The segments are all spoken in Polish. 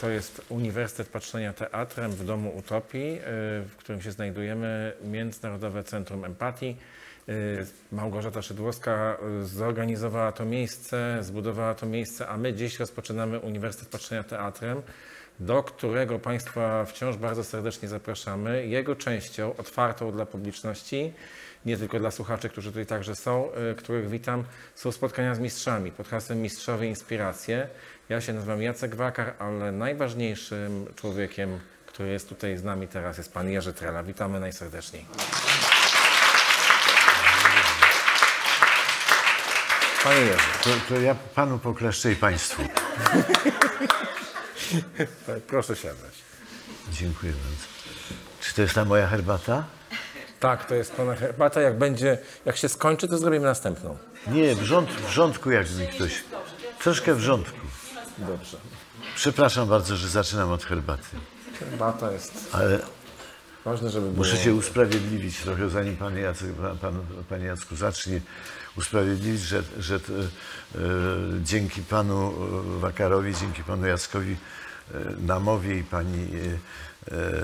to jest Uniwersytet Patrzenia Teatrem w Domu Utopii, y, w którym się znajdujemy, Międzynarodowe Centrum Empatii. Y, Małgorzata Szydłowska y, zorganizowała to miejsce, zbudowała to miejsce, a my dziś rozpoczynamy Uniwersytet Patrzenia Teatrem, do którego Państwa wciąż bardzo serdecznie zapraszamy. Jego częścią otwartą dla publiczności, nie tylko dla słuchaczy, którzy tutaj także są, których witam, są spotkania z mistrzami pod hasłem Mistrzowie Inspiracje. Ja się nazywam Jacek Wakar, ale najważniejszym człowiekiem, który jest tutaj z nami teraz jest Pan Jerzy Trela. Witamy najserdeczniej. Panie Jerzy. To, to ja panu pokleszczę i państwu. Proszę siadać. Dziękuję bardzo. Czy to jest ta moja herbata? Tak, to jest pana herbata. Jak będzie, jak się skończy, to zrobimy następną. Nie, w, rząd, w rządku jak ktoś. Troszkę w rządku. Dobrze. Przepraszam bardzo, że zaczynam od herbaty. Herbata jest Ale ważne, żeby było... muszę się usprawiedliwić trochę, zanim pan, Jacek, pan, pan, panie Jacku zacznie. Usprawiedliwić, że, że e, e, dzięki panu e, Wakarowi, dzięki panu Jackowi Namowie i pani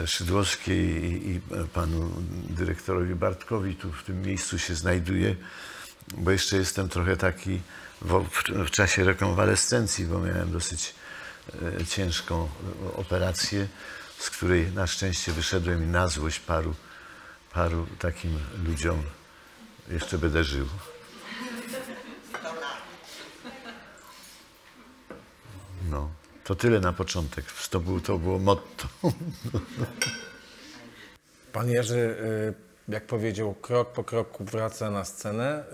Szydłowskiej i, i panu dyrektorowi Bartkowi tu w tym miejscu się znajduję, bo jeszcze jestem trochę taki w, w, czasie rekonwalescencji, bo miałem dosyć e, ciężką e, operację, z której na szczęście wyszedłem i na złość paru, paru takim ludziom jeszcze będę żył. No, to tyle na początek. To, był, to było motto. Pan Jerzy, y, jak powiedział, krok po kroku wraca na scenę,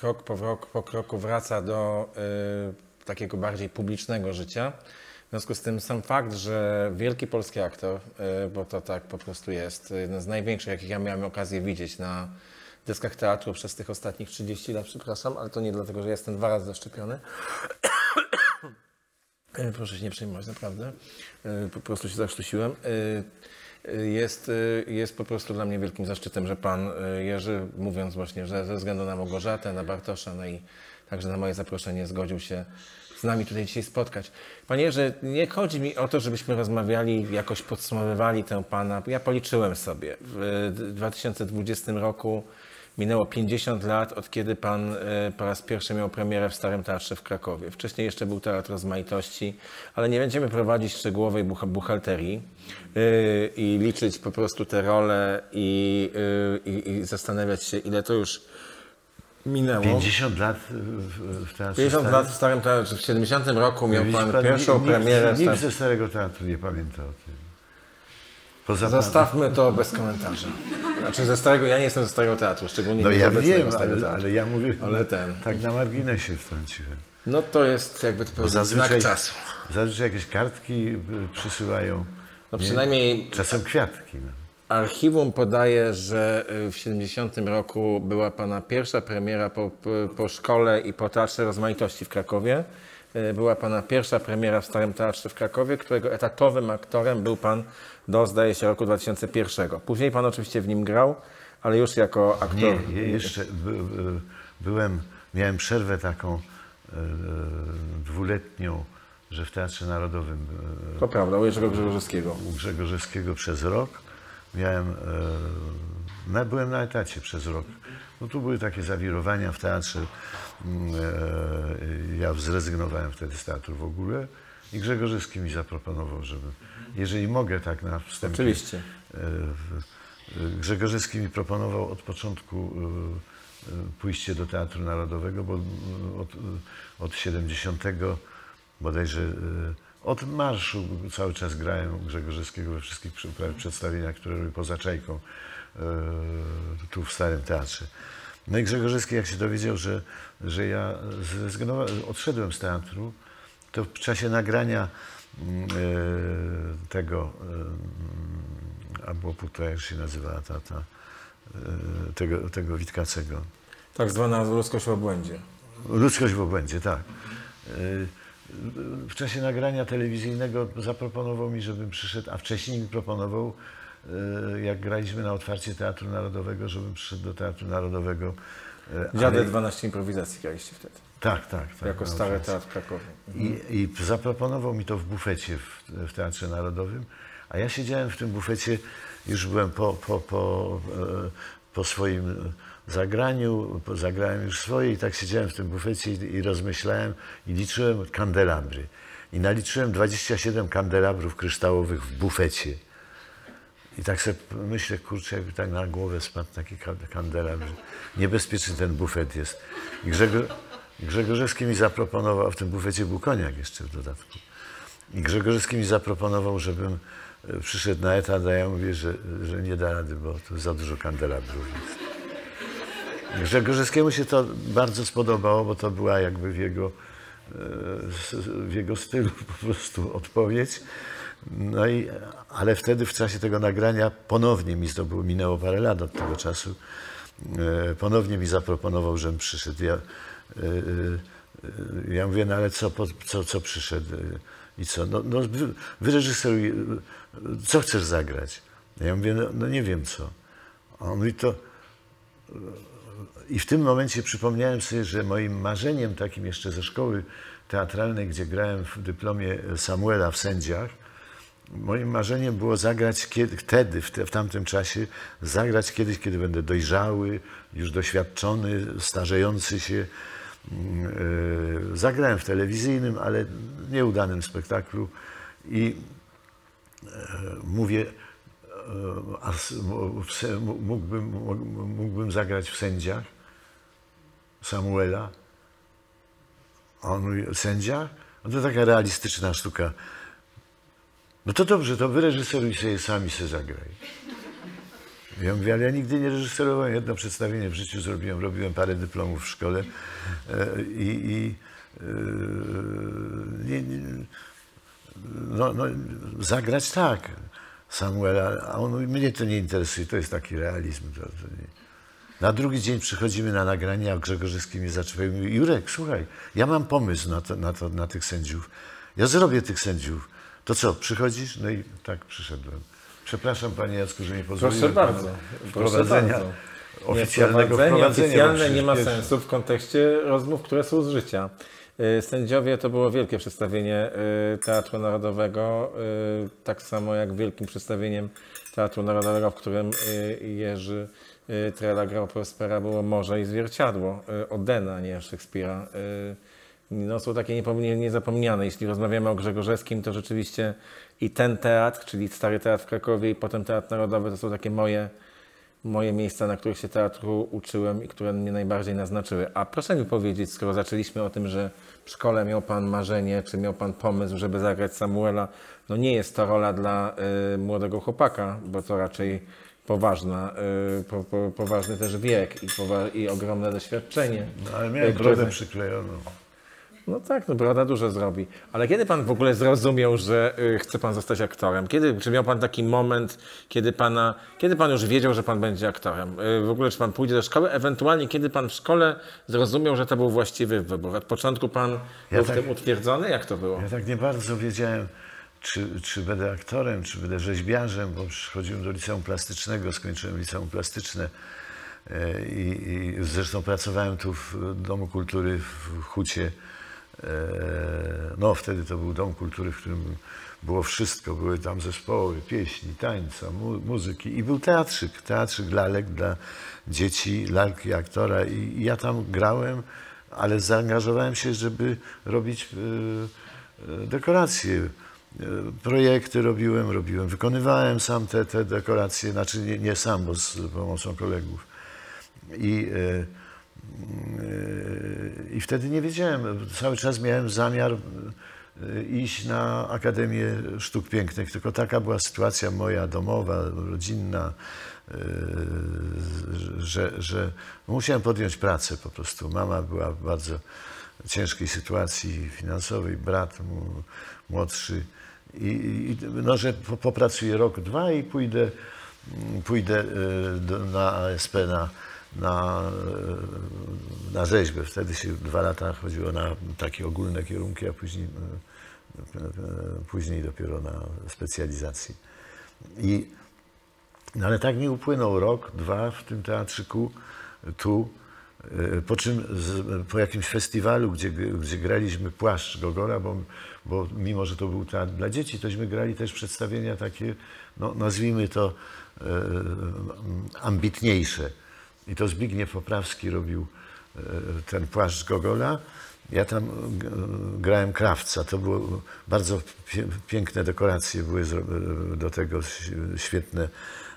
krok po, krok, po kroku wraca do y, takiego bardziej publicznego życia. W związku z tym sam fakt, że wielki polski aktor, y, bo to tak po prostu jest, jeden z największych, jakich ja miałem okazję widzieć na deskach teatru przez tych ostatnich 30 lat, przepraszam, ale to nie dlatego, że jestem dwa razy zaszczepiony. Proszę się nie przejmować, naprawdę. E, Po prostu się zasztusiłem. Jest, e, jest po prostu dla mnie wielkim zaszczytem, że pan e, Jerzy, mówiąc właśnie, że ze względu na Małgorzatę, na Bartosza, no i także na moje zaproszenie zgodził się z nami tutaj dzisiaj spotkać. Panie Jerzy, nie chodzi mi o to, żebyśmy rozmawiali, jakoś podsumowywali tę pana. Ja policzyłem sobie. W 2020 roku Minęło 50 lat, od kiedy pan e, po raz pierwszy miał premierę w Starym Teatrze w Krakowie. Wcześniej jeszcze był Teatr Rozmaitości, ale nie będziemy prowadzić szczegółowej buch- buchalterii yy, i liczyć po prostu te role i, yy, i, i zastanawiać się, ile to już minęło. 50 lat w, w teatrze 50 Starym? lat w Starym Teatrze. W 70 roku miał pan pan, pierwszą nikt, premierę w Nikt Starym ze Starego Teatru nie pamięta o tym. Poza. Zostawmy to bez komentarza. Znaczy ze Starego, ja nie jestem ze Starego Teatru, szczególnie No nie ja wiem, ale, ale ja mówię Ale ten. tak na marginesie wtrąciłem. No to jest jakby to znak czasu. zazwyczaj jakieś kartki y, przysyłają. No nie? przynajmniej Czasem kwiatki. No. archiwum podaje, że y, w 70 roku była pana pierwsza premiera po, po, po szkole i po Teatrze Rozmaitości w Krakowie. Y, Była pana pierwsza premiera w Starym Teatrze w Krakowie, którego etatowym aktorem był pan do, zdaje się, roku 2001. Później pan oczywiście w nim grał, ale już jako aktor. Nie, je- jeszcze by, by, byłem, miałem przerwę taką e, dwuletnią, że w Teatrze Narodowym e, To prawda, u Jerzego Grzegorzewskiego. u Grzegorzewskiego przez rok. Miałem, e, na, byłem na etacie przez rok. No tu były takie zawirowania w teatrze. Mm, ja zrezygnowałem wtedy z teatru w ogóle i Grzegorzewski mi zaproponował, żeby, jeżeli mogę tak na wstępie. Oczywiście. E, e, Grzegorzewski mi proponował od początku e, pójście do Teatru Narodowego, bo od, od 70 bodajże od marszu cały czas grałem Grzegorzewskiego we wszystkich przedstawieniach, które robił poza Czajką tu w Starym Teatrze. No i Grzegorzewski jak się dowiedział, że, że ja zrezygnowałem, odszedłem z teatru, to w czasie nagrania mm, e, tego e, a było półtora, jak się nazywała ta, ta, e, tego, tego Witkacego. Tak zwana ludzkość w obłędzie. Ludzkość w obłędzie, tak. W czasie nagrania telewizyjnego zaproponował mi, żebym przyszedł, a wcześniej mi proponował, jak graliśmy na otwarcie Teatru Narodowego, żebym przyszedł do Teatru Narodowego. Dziadę ale- 12 improwizacji graliście wtedy. Tak, tak. tak jako Stary. Teatr w Krakowie. I, I zaproponował mi to w bufecie w, w Teatrze Narodowym, a ja siedziałem w tym bufecie, już byłem po, po, po, e, po swoim zagraniu, zagrałem już swoje i tak siedziałem w tym bufecie i, i rozmyślałem i liczyłem kandelabry. I naliczyłem 27 kandelabrów kryształowych w bufecie. I tak sobie myślę, kurczę, jakby tak na głowę spadł taki ka- kandelabr. Niebezpieczny ten bufet jest. I Grzegor, Grzegorzewski mi zaproponował, w tym bufecie był koniak jeszcze w dodatku. I Grzegorzewski mi zaproponował, żebym e, przyszedł na etat, a ja mówię, że, że nie da rady, bo tu za dużo kandelabrów jest. Grzegorzewskiemu się to bardzo spodobało, bo to była jakby w jego, e, w jego stylu po prostu odpowiedź. No i, ale wtedy w czasie tego nagrania ponownie mi to było, minęło parę lat od tego czasu, e, ponownie mi zaproponował, żebym przyszedł. Ja, ja mówię, no ale co, co, co przyszedł i co? No, no wy- wyreżyseruj, co chcesz zagrać? Ja mówię, no, no nie wiem co. A on mówi, to i w tym momencie przypomniałem sobie, że moim marzeniem takim jeszcze ze szkoły teatralnej, gdzie grałem w dyplomie Samuela w sędziach, moim marzeniem było zagrać kiedy, wtedy, w, te, w tamtym czasie, zagrać kiedyś, kiedy będę dojrzały, już doświadczony, starzejący się. E, Zagrałem w telewizyjnym, ale nieudanym spektaklu i e, mówię, e, a mógłbym, mógłbym, zagrać w sędziach Samuela. A on mówi, sędzia? No to taka realistyczna sztuka. No to dobrze, to wyreżyseruj sobie sami se zagraj. Ja mówię, ale ja nigdy nie reżyserowałem. Jedno przedstawienie w życiu zrobiłem, robiłem parę dyplomów w szkole e, i, i e, nie, nie, no, no, zagrać tak Samuela, a on mówi, mnie to nie interesuje, to jest taki realizm. To, to. Na drugi dzień przychodzimy na nagranie, a Grzegorzewski mnie zaczyna i mówi, Jurek, słuchaj, ja mam pomysł na, to, na, to, na tych sędziów. Ja zrobię tych sędziów. To co, przychodzisz? No i tak przyszedłem. Przepraszam Panie Jacku, że nie pozwoliłem Proszę bardzo. Proszę wprowadzenia, bardzo. oficjalnego Wprowadzenie bo oficjalne nie ma sensu w kontekście rozmów, które są z życia. Y, Sędziowie to było wielkie przedstawienie y, Teatru Narodowego, y, tak samo jak wielkim przedstawieniem Teatru Narodowego, w którym Jerzy Trela grał Prospera, było Morze i Zwierciadło, Odena, nie Szekspira. No, są takie niezapomniane. Jeśli rozmawiamy o Grzegorzewskim, to rzeczywiście i ten teatr, czyli Stary Teatr w Krakowie i potem Teatr Narodowy, to są takie moje moje miejsca, na których się teatru uczyłem i które mnie najbardziej naznaczyły. A proszę mi powiedzieć, skoro zaczęliśmy o tym, że w szkole miał Pan marzenie, czy miał Pan pomysł, żeby zagrać Samuela, no nie jest to rola dla y, młodego chłopaka, bo to raczej poważna, y, po, po, poważny też wiek i, powa- i ogromne doświadczenie. No, ale miałem y, które- brodę przyklejoną. No tak, no broda dużo zrobi. Ale kiedy pan w ogóle zrozumiał, że y, chce pan zostać aktorem? Kiedy, czy miał pan taki moment, kiedy, pana, kiedy pan już wiedział, że pan będzie aktorem? Y, w ogóle, czy pan pójdzie do szkoły? Ewentualnie, kiedy pan w szkole zrozumiał, że to był właściwy wybór? Od początku pan był w tak- tym utwierdzony? Jak to było? Ja tak nie bardzo wiedziałem, czy, czy będę aktorem, czy będę rzeźbiarzem, bo przecież chodziłem do liceum plastycznego, skończyłem liceum plastyczne e, i, i zresztą pracowałem tu w Domu Kultury w Hucie. E, No wtedy to był Dom Kultury, w którym było wszystko. Były tam zespoły, pieśni, tańca, mu, muzyki i był teatrzyk, teatrzyk lalek dla dzieci, lalki aktora i, i ja tam grałem, ale zaangażowałem się, żeby robić e, e, dekoracje. Projekty robiłem, robiłem, wykonywałem sam te, te dekoracje, znaczy nie, nie sam, bo z pomocą kolegów. I, I wtedy nie wiedziałem, cały czas miałem zamiar e, iść na Akademię Sztuk Pięknych, tylko taka była sytuacja moja domowa, rodzinna, e, że, że musiałem podjąć pracę po prostu. Mama była w bardzo ciężkiej sytuacji finansowej, brat mu, młodszy. I, i no, że po- popracuję rok, dwa i pójdę, pójdę do, na ASP na, na, e, na rzeźbę. Wtedy się dwa lata chodziło na takie ogólne kierunki, a później, e, e, później dopiero na specjalizację. I, no ale tak mi upłynął rok, dwa w tym teatrzyku tu Po czym z, po jakimś festiwalu, gdzie, gdzie graliśmy płaszcz Gogola, bo, bo mimo, że to był teatr dla dzieci, tośmy grali też przedstawienia takie, no, nazwijmy to e, ambitniejsze. I to Zbigniew Poprawski robił e, ten płaszcz Gogola. Ja tam g- grałem krawca. To było bardzo piękne dekoracje były zro- do tego, świetne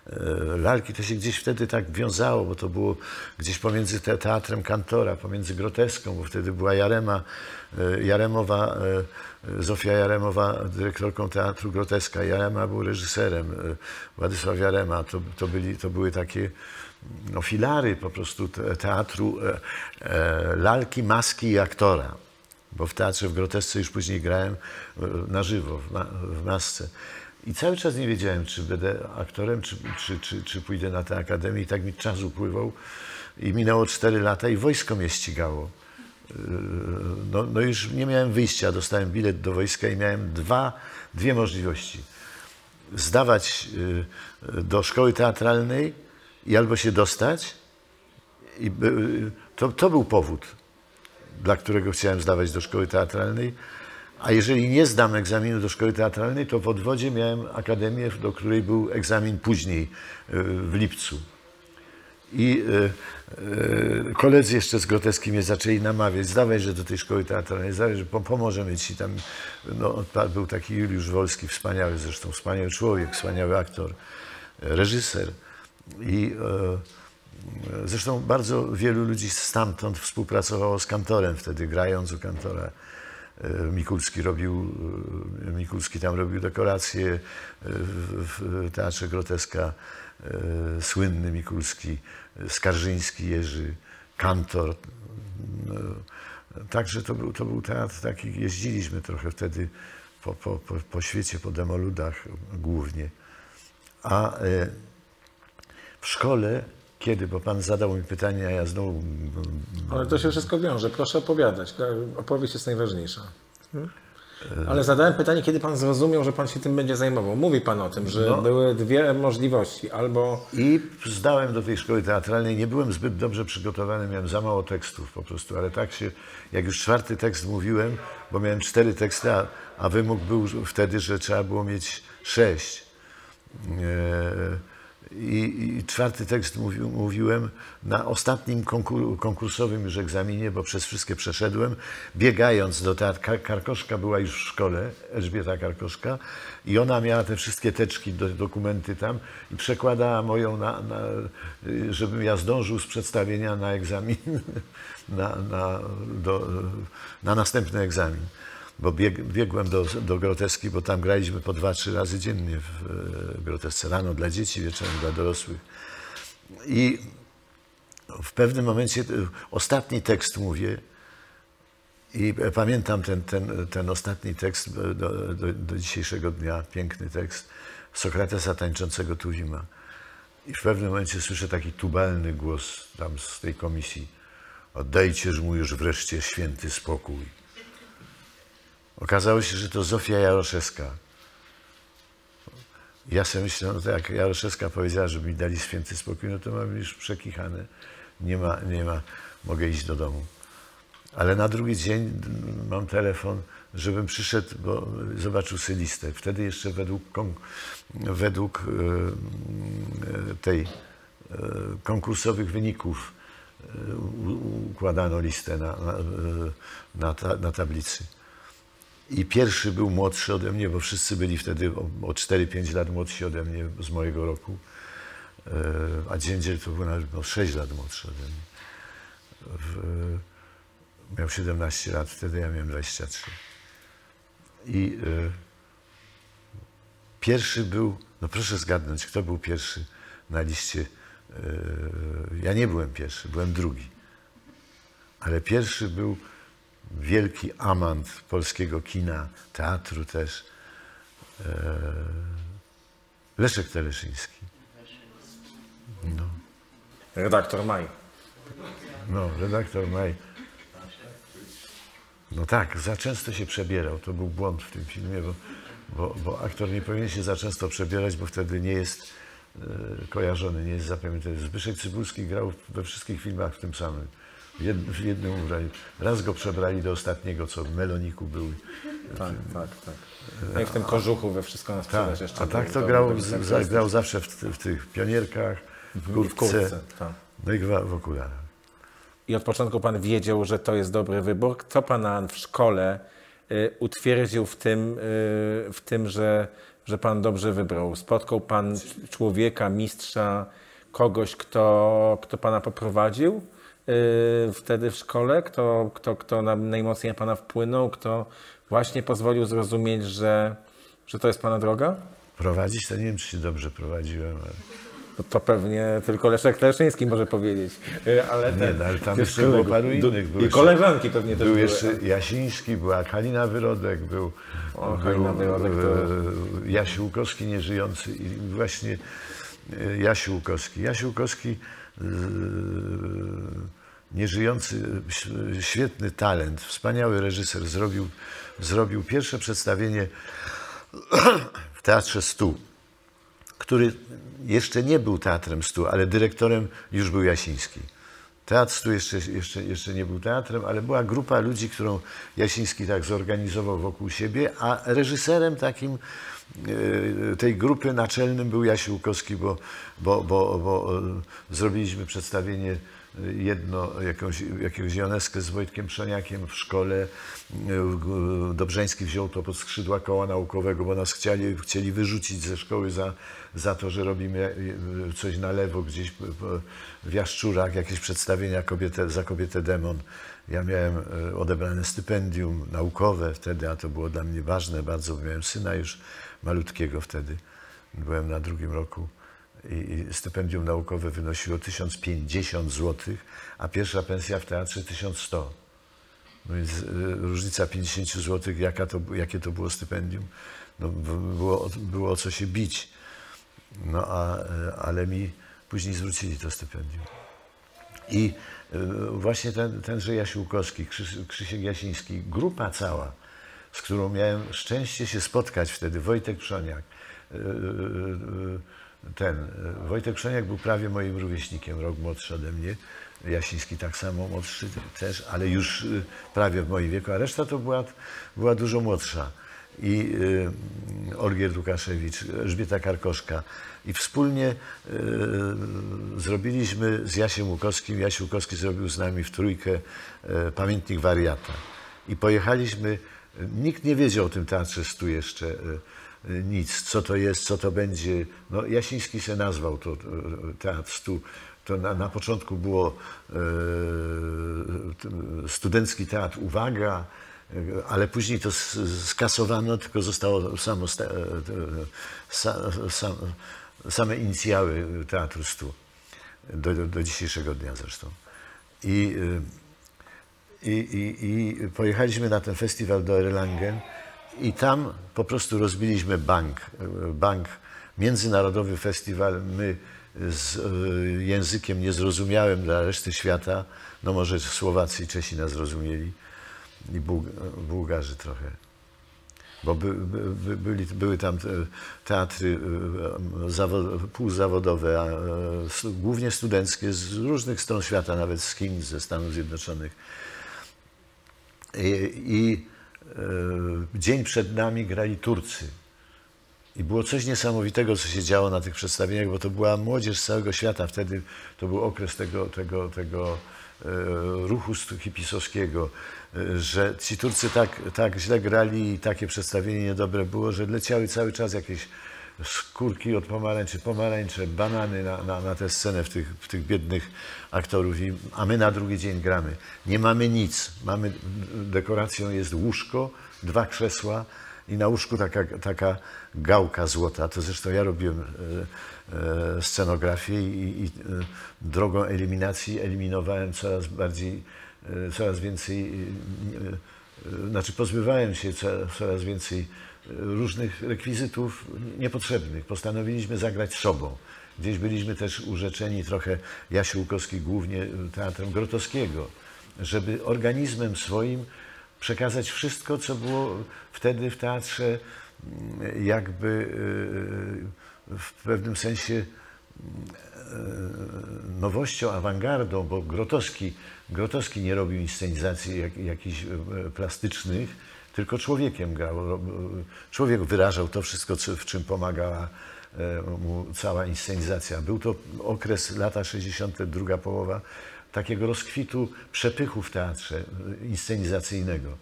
e, lalki. To się gdzieś wtedy tak wiązało, bo to było gdzieś pomiędzy te, teatrem Kantora, pomiędzy groteską, bo wtedy była Jarema, e, Jaremowa, e, Zofia Jaremowa dyrektorką teatru Groteska. Jarema był reżyserem, e, Władysław Jarema. To, to, byli, to były takie no, filary po prostu te- teatru e, e, lalki, maski i aktora. Bo w teatrze w Grotesce już później grałem e, na żywo, w, ma, w masce. I cały czas nie wiedziałem, czy będę aktorem, czy, czy, czy, czy pójdę na tę akademię. I tak mi czas upływał. I minęło 4 lata i wojsko mnie ścigało. No, no już nie miałem wyjścia. Dostałem bilet do wojska i miałem dwa, dwie możliwości zdawać do szkoły teatralnej i albo się dostać. I to, to był powód, dla którego chciałem zdawać do szkoły teatralnej. A jeżeli nie zdam egzaminu do szkoły teatralnej, to w odwodzie miałem akademię, do której był egzamin później, y, w lipcu. I y, y, koledzy jeszcze z Groteski mnie zaczęli namawiać, zdawaj, że do tej szkoły teatralnej, zdawaj, że pom- pomożemy ci tam. No, był taki Juliusz Wolski, wspaniały zresztą, wspaniały człowiek, wspaniały aktor, e, reżyser. I e, zresztą bardzo wielu ludzi stamtąd współpracowało z kantorem wtedy, grając u kantora. E, Mikulski robił, e, Mikulski tam robił dekoracje e, w, Teatrze Groteska, słynny Mikulski, Skarżyński Jerzy, kantor. Także to był, to był teatr taki, jeździliśmy trochę wtedy po, po, po, świecie, po demoludach głównie. A w szkole, kiedy, bo pan zadał mi pytanie, a ja znowu Ale to się wszystko wiąże. Proszę opowiadać. Opowieść jest najważniejsza. Hmm? Ale zadałem pytanie, kiedy pan zrozumiał, że pan się tym będzie zajmował. Mówi pan o tym, że No. były dwie możliwości. Albo I zdałem do tej szkoły teatralnej. Nie byłem zbyt dobrze przygotowany, miałem za mało tekstów po prostu, ale tak się, jak już czwarty tekst mówiłem, bo miałem cztery teksty, a, a wymóg był wtedy, że trzeba było mieć sześć. E, I, I czwarty tekst mówi, mówiłem na ostatnim konkur, konkursowym już egzaminie, bo przez wszystkie przeszedłem, biegając do teatru. Kar- Karkoszka była już w szkole, Elżbieta Karkoszka, i ona miała te wszystkie teczki, do, dokumenty tam i przekładała moją, na, na, żebym ja zdążył z przedstawienia na egzamin, na, na, do, na następny egzamin bo bieg, biegłem do, do groteski, bo tam graliśmy po dwa, trzy razy dziennie w e, grotesce. Rano dla dzieci, wieczorem dla dorosłych. I w pewnym momencie, e, ostatni tekst mówię i e, pamiętam ten, ten, ten ostatni tekst do, do, do dzisiejszego dnia, piękny tekst Sokratesa tańczącego Tuwima. I w pewnym momencie słyszę taki tubalny głos tam z tej komisji. Oddajcież mu już wreszcie święty spokój. Okazało się, że to Zofia Jaroszewska. Ja sobie myślę, no to jak Jaroszewska powiedziała, żeby mi dali święty spokój, no to mam już przekichane. Nie ma, nie ma, mogę iść do domu. Ale na drugi dzień mm, mam telefon, żebym przyszedł, bo zobaczył sobie listę. Wtedy jeszcze według, według e, e, tej e, konkursowych wyników układano listę na, na, na, ta, na tablicy. I pierwszy był młodszy ode mnie, bo wszyscy byli wtedy o, o 4-5 lat młodsi ode mnie z mojego roku. E, A Dziędziel to był nawet no, 6 lat młodszy ode mnie. W, miał 17 lat, wtedy ja miałem 23. I e, pierwszy był, no proszę zgadnąć, kto był pierwszy na liście. E, ja nie byłem pierwszy, byłem drugi. Ale pierwszy był wielki amant polskiego kina, teatru też, e, Leszek Teleszyński. No, redaktor Maj. no, redaktor Maj. No tak, za często się przebierał. To był błąd w tym filmie, bo, bo, bo aktor nie powinien się za często przebierać, bo wtedy nie jest e, kojarzony, nie jest zapamiętany. Zbyszek Cybulski grał we wszystkich filmach w tym samym. Jed, w jednym ubraniu. Raz go przebrali do ostatniego, co w Meloniku był. Tak, tak, tak. No i w tym kożuchu we wszystko na sprzedaż Tak, jeszcze. a tak to grał, z, grał zawsze w, w tych pionierkach, w kurtce, w kurtce. Tak. no i w, okularach. I od początku pan wiedział, że to jest dobry wybór. Co pana w szkole y, utwierdził w tym, y, w tym że, że pan dobrze wybrał? Spotkał pan człowieka, mistrza, kogoś, kto, kto pana poprowadził wtedy w szkole? Kto, kto, kto na, najmocniej na pana wpłynął? Kto właśnie pozwolił zrozumieć, że, że to jest pana droga? Prowadzić to nie wiem, czy się dobrze prowadziłem, ale... To, to pewnie tylko Leszek Leszyński może powiedzieć. Y, Ale Nie, ten, no, ale tam jeszcze było paru innych. Był I jeszcze- koleżanki pewnie też Był były. jeszcze Jasiński, była Kalina Wyrodek, był, O, Kalina Wyrodek to- e, Jasiu Łukowski nieżyjący i właśnie e, Jasiu Łukowski. Jasiu Łukowski e, nieżyjący, ś- świetny talent, wspaniały reżyser, zrobił, zrobił pierwsze przedstawienie w Teatrze Stu który jeszcze nie był teatrem stu, ale dyrektorem już był Jasiński. Teatr stu jeszcze, jeszcze, jeszcze nie był teatrem, ale była grupa ludzi, którą Jasiński tak zorganizował wokół siebie, a reżyserem takim tej grupy naczelnym był Jasiu Łukowski, bo, bo, bo, bo e, zrobiliśmy przedstawienie e, jedno, jakąś, jakiegoś Joneskę z Wojtkiem Przoniakiem w szkole. E, Dobrzeński wziął to pod skrzydła koła naukowego, bo nas chcieli, chcieli wyrzucić ze szkoły za, za to, że robimy e, coś na lewo gdzieś w Jaszczurach, jakieś przedstawienia kobietę, za kobietę demon. Ja miałem e, odebrane stypendium naukowe wtedy, a to było dla mnie ważne bardzo, miałem syna już malutkiego wtedy. Byłem na drugim roku i, stypendium naukowe wynosiło 1050 zł, a pierwsza pensja w teatrze 1100. No więc y, różnica 50 zł, jaka to, jakie to było stypendium, no, było, było o co się bić. No a, y, ale mi później zwrócili to stypendium. I y, właśnie ten, tenże Jasiłkowski, Krzysiek Jasiński, grupa cała, z którą miałem szczęście się spotkać wtedy, Wojtek Przoniak, y, y, y, ten, Wojtek Przoniak był prawie moim rówieśnikiem, rok młodszy ode mnie, Jasiński tak samo młodszy też, ale już prawie w moim wieku, a reszta to była, była dużo młodsza. I y, Olgierd Łukaszewicz, Elżbieta Karkoszka. I wspólnie y, zrobiliśmy z Jasiem Łukowskim, Jasiu Łukowski zrobił z nami w trójkę y, pamiętnik wariata. I pojechaliśmy, nikt nie wiedział o tym teatrze stu jeszcze y, nic, co to jest, co to będzie. No, Jasiński się nazwał to y, teatr stu. To na, na początku było t- studencki teatr Uwaga, y, ale później to skasowano, tylko zostało samo, e, sa, sam, same inicjały Teatru Stu. Do, do, dzisiejszego dnia zresztą. I, y, i, i, I pojechaliśmy na ten festiwal do Erlangen i tam po prostu rozbiliśmy bank. Bank, międzynarodowy festiwal. My z y, językiem niezrozumiałym dla reszty świata, no może Słowacy i Czesi nas zrozumieli i Bułg- Bułgarzy trochę. Bo by, by, by, byli, były tam te teatry zawo- półzawodowe, a, e, głównie studenckie z różnych stron świata, nawet z Chin, ze Stanów Zjednoczonych. I, e, dzień przed nami grali Turcy. I było coś niesamowitego, co się działo na tych przedstawieniach, bo to była młodzież z całego świata. Wtedy to był okres tego, tego, tego e, ruchu hipisowskiego, e, że ci Turcy tak, tak źle grali i takie przedstawienie niedobre było, że leciały cały czas jakieś skórki od pomarańczy, pomarańcze, banany na, na, na tę scenę w tych, w tych biednych aktorów, I, a my na drugi dzień gramy. Nie mamy nic. Mamy, dekoracją jest łóżko, dwa krzesła i na łóżku taka, taka gałka złota. To zresztą ja robiłem e, e, scenografię i, i e, drogą eliminacji eliminowałem coraz bardziej, e, coraz więcej, e, e, znaczy pozbywałem się co, coraz więcej różnych rekwizytów niepotrzebnych. Postanowiliśmy zagrać sobą. Gdzieś byliśmy też urzeczeni trochę, Jasiu Łukowski głównie teatrem Grotowskiego, żeby organizmem swoim przekazać wszystko, co było wtedy w teatrze jakby y, w pewnym sensie nowością, awangardą, bo Grotowski, Grotowski nie robił inscenizacji jak, jakichś e, plastycznych, tylko człowiekiem grał. Człowiek wyrażał to wszystko, w czym pomagała e, mu cała inscenizacja. Był to okres lata 60., druga połowa takiego rozkwitu przepychu w teatrze e, inscenizacyjnego,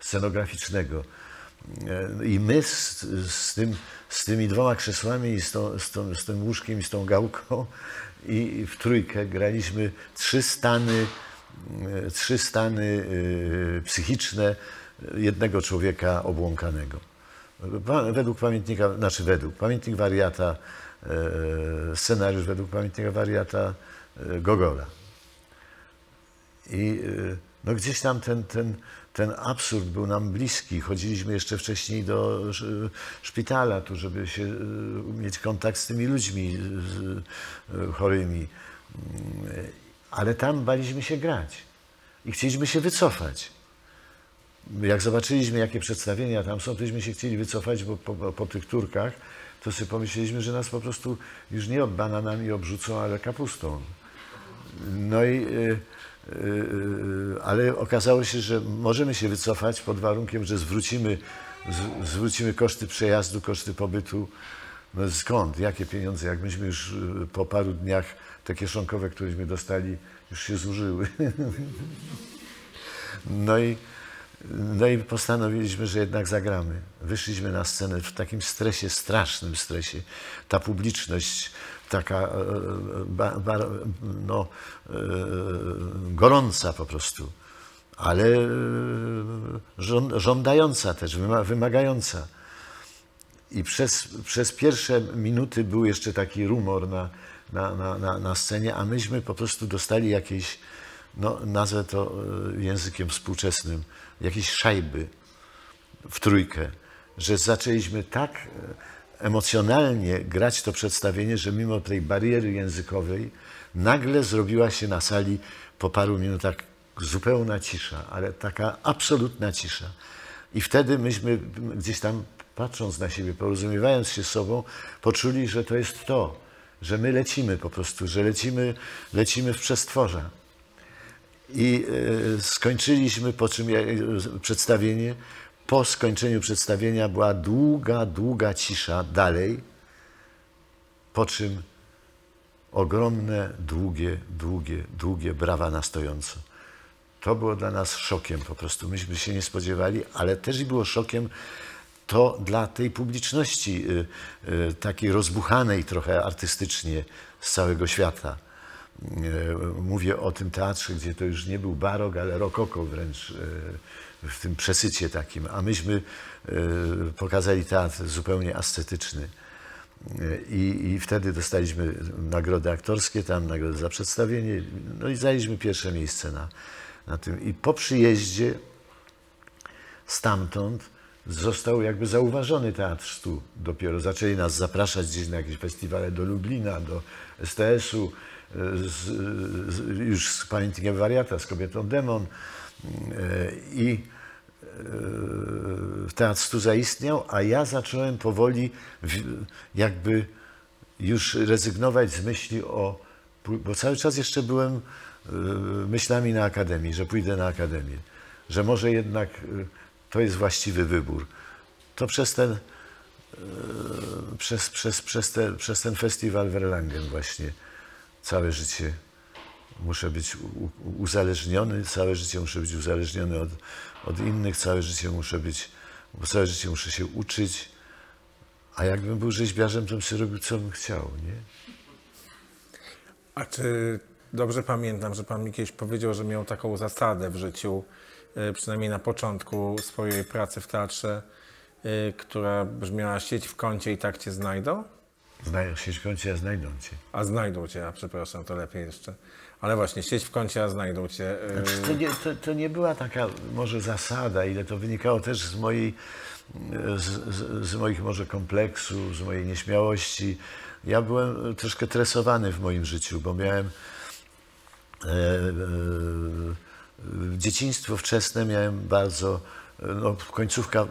scenograficznego. E, I my z, z, tym, z tymi dwoma krzesłami, i z, z, z tym łóżkiem i z tą gałką i w trójkę graliśmy trzy stany, trzy stany psychiczne jednego człowieka obłąkanego. Według pamiętnika, znaczy według, pamiętnik wariata, e, scenariusz według pamiętnika wariata e, Gogola. I y, no gdzieś tam ten, ten, ten absurd był nam bliski. Chodziliśmy jeszcze wcześniej do sz- szpitala, tu, żeby się, mieć kontakt z tymi ludźmi chorymi. Y, Ale tam baliśmy się grać i chcieliśmy się wycofać. Jak zobaczyliśmy, jakie przedstawienia tam są, tośmy się chcieli wycofać, bo po, po tych Turkach to sobie pomyśleliśmy, że nas po prostu już nie bananami obrzucą, ale kapustą. No i, y, y, y, ale okazało się, że możemy się wycofać pod warunkiem, że zwrócimy, z, zwrócimy koszty przejazdu, koszty pobytu. No skąd? Jakie pieniądze? Jak myśmy już y, po paru dniach te kieszonkowe, któreśmy dostali, już się zużyły. No i, no i postanowiliśmy, że jednak zagramy. Wyszliśmy na scenę w takim stresie, strasznym stresie. Ta publiczność taka e, ba, ba, no, e, gorąca po prostu, ale e, żąd- żądająca też, wyma- wymagająca. I przez, przez pierwsze minuty był jeszcze taki rumor na, na, na, na, scenie, a myśmy po prostu dostali jakieś, no, nazwę to e, językiem współczesnym, jakieś szajby w trójkę, że zaczęliśmy tak e, emocjonalnie grać to przedstawienie, że mimo tej bariery językowej nagle zrobiła się na sali po paru minutach zupełna cisza, ale taka absolutna cisza. I wtedy myśmy gdzieś tam patrząc na siebie, porozumiewając się z sobą, poczuli, że to jest to, że my lecimy po prostu, że lecimy, lecimy w przestworza. I e, skończyliśmy, po czym e, przedstawienie. Po skończeniu przedstawienia była długa, długa cisza dalej, po czym ogromne, długie, długie, długie brawa na stojąco. To było dla nas szokiem po prostu. Myśmy się nie spodziewali, ale też i było szokiem to dla tej publiczności y, takiej rozbuchanej trochę artystycznie z całego świata. Y, Mówię o tym teatrze, gdzie to już nie był barok, ale rokoko wręcz y, w tym przesycie takim. A myśmy y, pokazali teatr zupełnie ascetyczny. I, I wtedy dostaliśmy nagrody aktorskie, tam nagrodę za przedstawienie, no i zajęliśmy pierwsze miejsce na, na tym. I po przyjeździe stamtąd został jakby zauważony teatr Stu. Dopiero zaczęli nas zapraszać gdzieś na jakieś festiwale do Lublina, do STS-u, z, z, już z pamiętnikiem wariata, z kobietą demon. I e, teatr Stu zaistniał, a ja zacząłem powoli jakby już rezygnować z myśli o, bo cały czas jeszcze byłem e, myślami na akademii, że pójdę na akademię, że może jednak e, to jest właściwy wybór. To przez ten, e, przez, przez, przez, te, przez ten festiwal w Erlangen właśnie całe życie muszę być uzależniony, całe życie muszę być uzależniony od, od innych, całe życie muszę być, bo całe życie muszę się uczyć, a jakbym był rzeźbiarzem, to bym sobie robił, co bym chciał, nie? A czy dobrze pamiętam, że pan mi kiedyś powiedział, że miał taką zasadę w życiu, y, przynajmniej na początku swojej pracy w teatrze, y, która brzmiała sieć w kącie i tak cię znajdą? Znają się w kącie, a znajdą cię. A znajdą cię, a przepraszam, to lepiej jeszcze. Ale właśnie, sieć w kącie, a znajdą cię. y, Znaczy, to, nie, to, to nie była taka może zasada, ile to wynikało też z mojej, z, z, z moich może kompleksów, z mojej nieśmiałości. Ja byłem troszkę tresowany w moim życiu, bo miałem e, e, dzieciństwo wczesne, miałem bardzo, no, końcówka,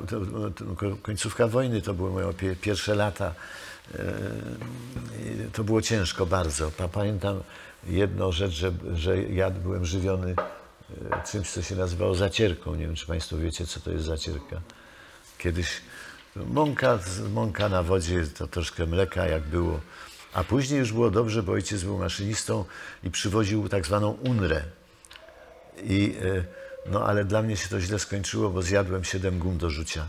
końcówka wojny to były moje pie- pierwsze lata. I to było ciężko bardzo. Pa- Pamiętam jedną rzecz, że, że ja byłem żywiony e, czymś, co się nazywało zacierką. Nie wiem, czy Państwo wiecie, co to jest zacierka. Kiedyś mąka, mąka na wodzie, to troszkę mleka, jak było. A później już było dobrze, bo ojciec był maszynistą i przywoził tak zwaną unrę. I, e, no ale dla mnie się to źle skończyło, bo zjadłem siedem gum do rzucia.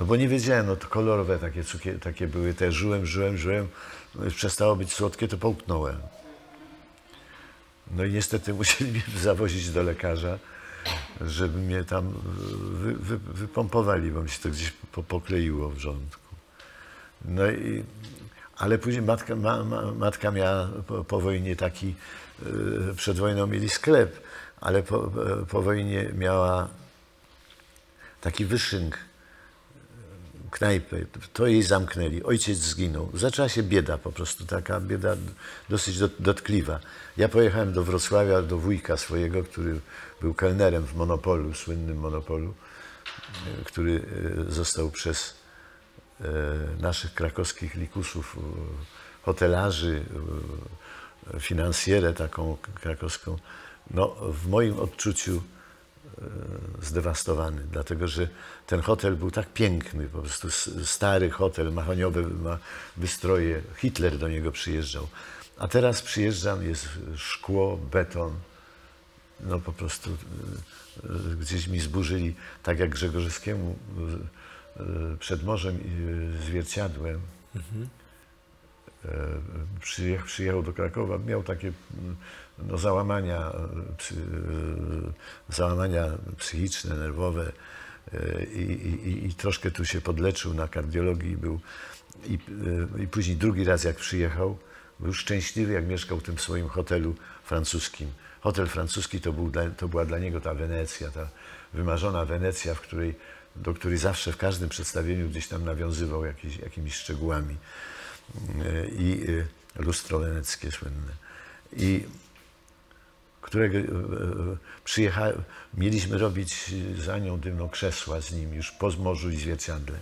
No bo nie wiedziałem, no to kolorowe takie, cukier, takie były, te żyłem, żyłem, żyłem. No przestało być słodkie, to połknąłem. No i niestety musieli mnie zawozić do lekarza, żeby mnie tam e, wy, wy, wypompowali, bo mi się to gdzieś po, pokleiło w żołądku. No i, ale później matka, ma, ma, matka miała po, po wojnie taki, e, przed wojną mieli sklep, ale po, e, po wojnie miała taki wyszynk, knajpę. To jej zamknęli. Ojciec zginął. Zaczęła się bieda po prostu, taka bieda dosyć dot- dotkliwa. Ja pojechałem do Wrocławia, do wujka swojego, który był kelnerem w Monopolu, słynnym Monopolu, e, który e, został przez e, naszych krakowskich likusów, hotelarzy, finansjerę taką krakowską, no, w moim odczuciu zdewastowany, dlatego że ten hotel był tak piękny, po prostu stary hotel, mahoniowe ma wystroje. Hitler do niego przyjeżdżał. A teraz przyjeżdżam, jest szkło, beton. No po prostu e, e, gdzieś mi zburzyli, tak jak Grzegorzewskiemu e, przed morzem zwierciadłem. E, przyjech, przyjechał do Krakowa, miał takie no, załamania, załamania psychiczne, nerwowe i, i, i- i troszkę tu się podleczył na kardiologii był. I, e, I później drugi raz jak przyjechał, był szczęśliwy jak mieszkał w tym swoim hotelu francuskim. Hotel francuski to, był dla, to była dla niego ta Wenecja, ta wymarzona Wenecja, w której, do której zawsze w każdym przedstawieniu gdzieś tam nawiązywał jakieś, jakimiś szczegółami e, i e, lustro weneckie słynne. I którego e, e, przyjecha, mieliśmy robić za nią dymną krzesła z nim już po morzu i zwierciadle.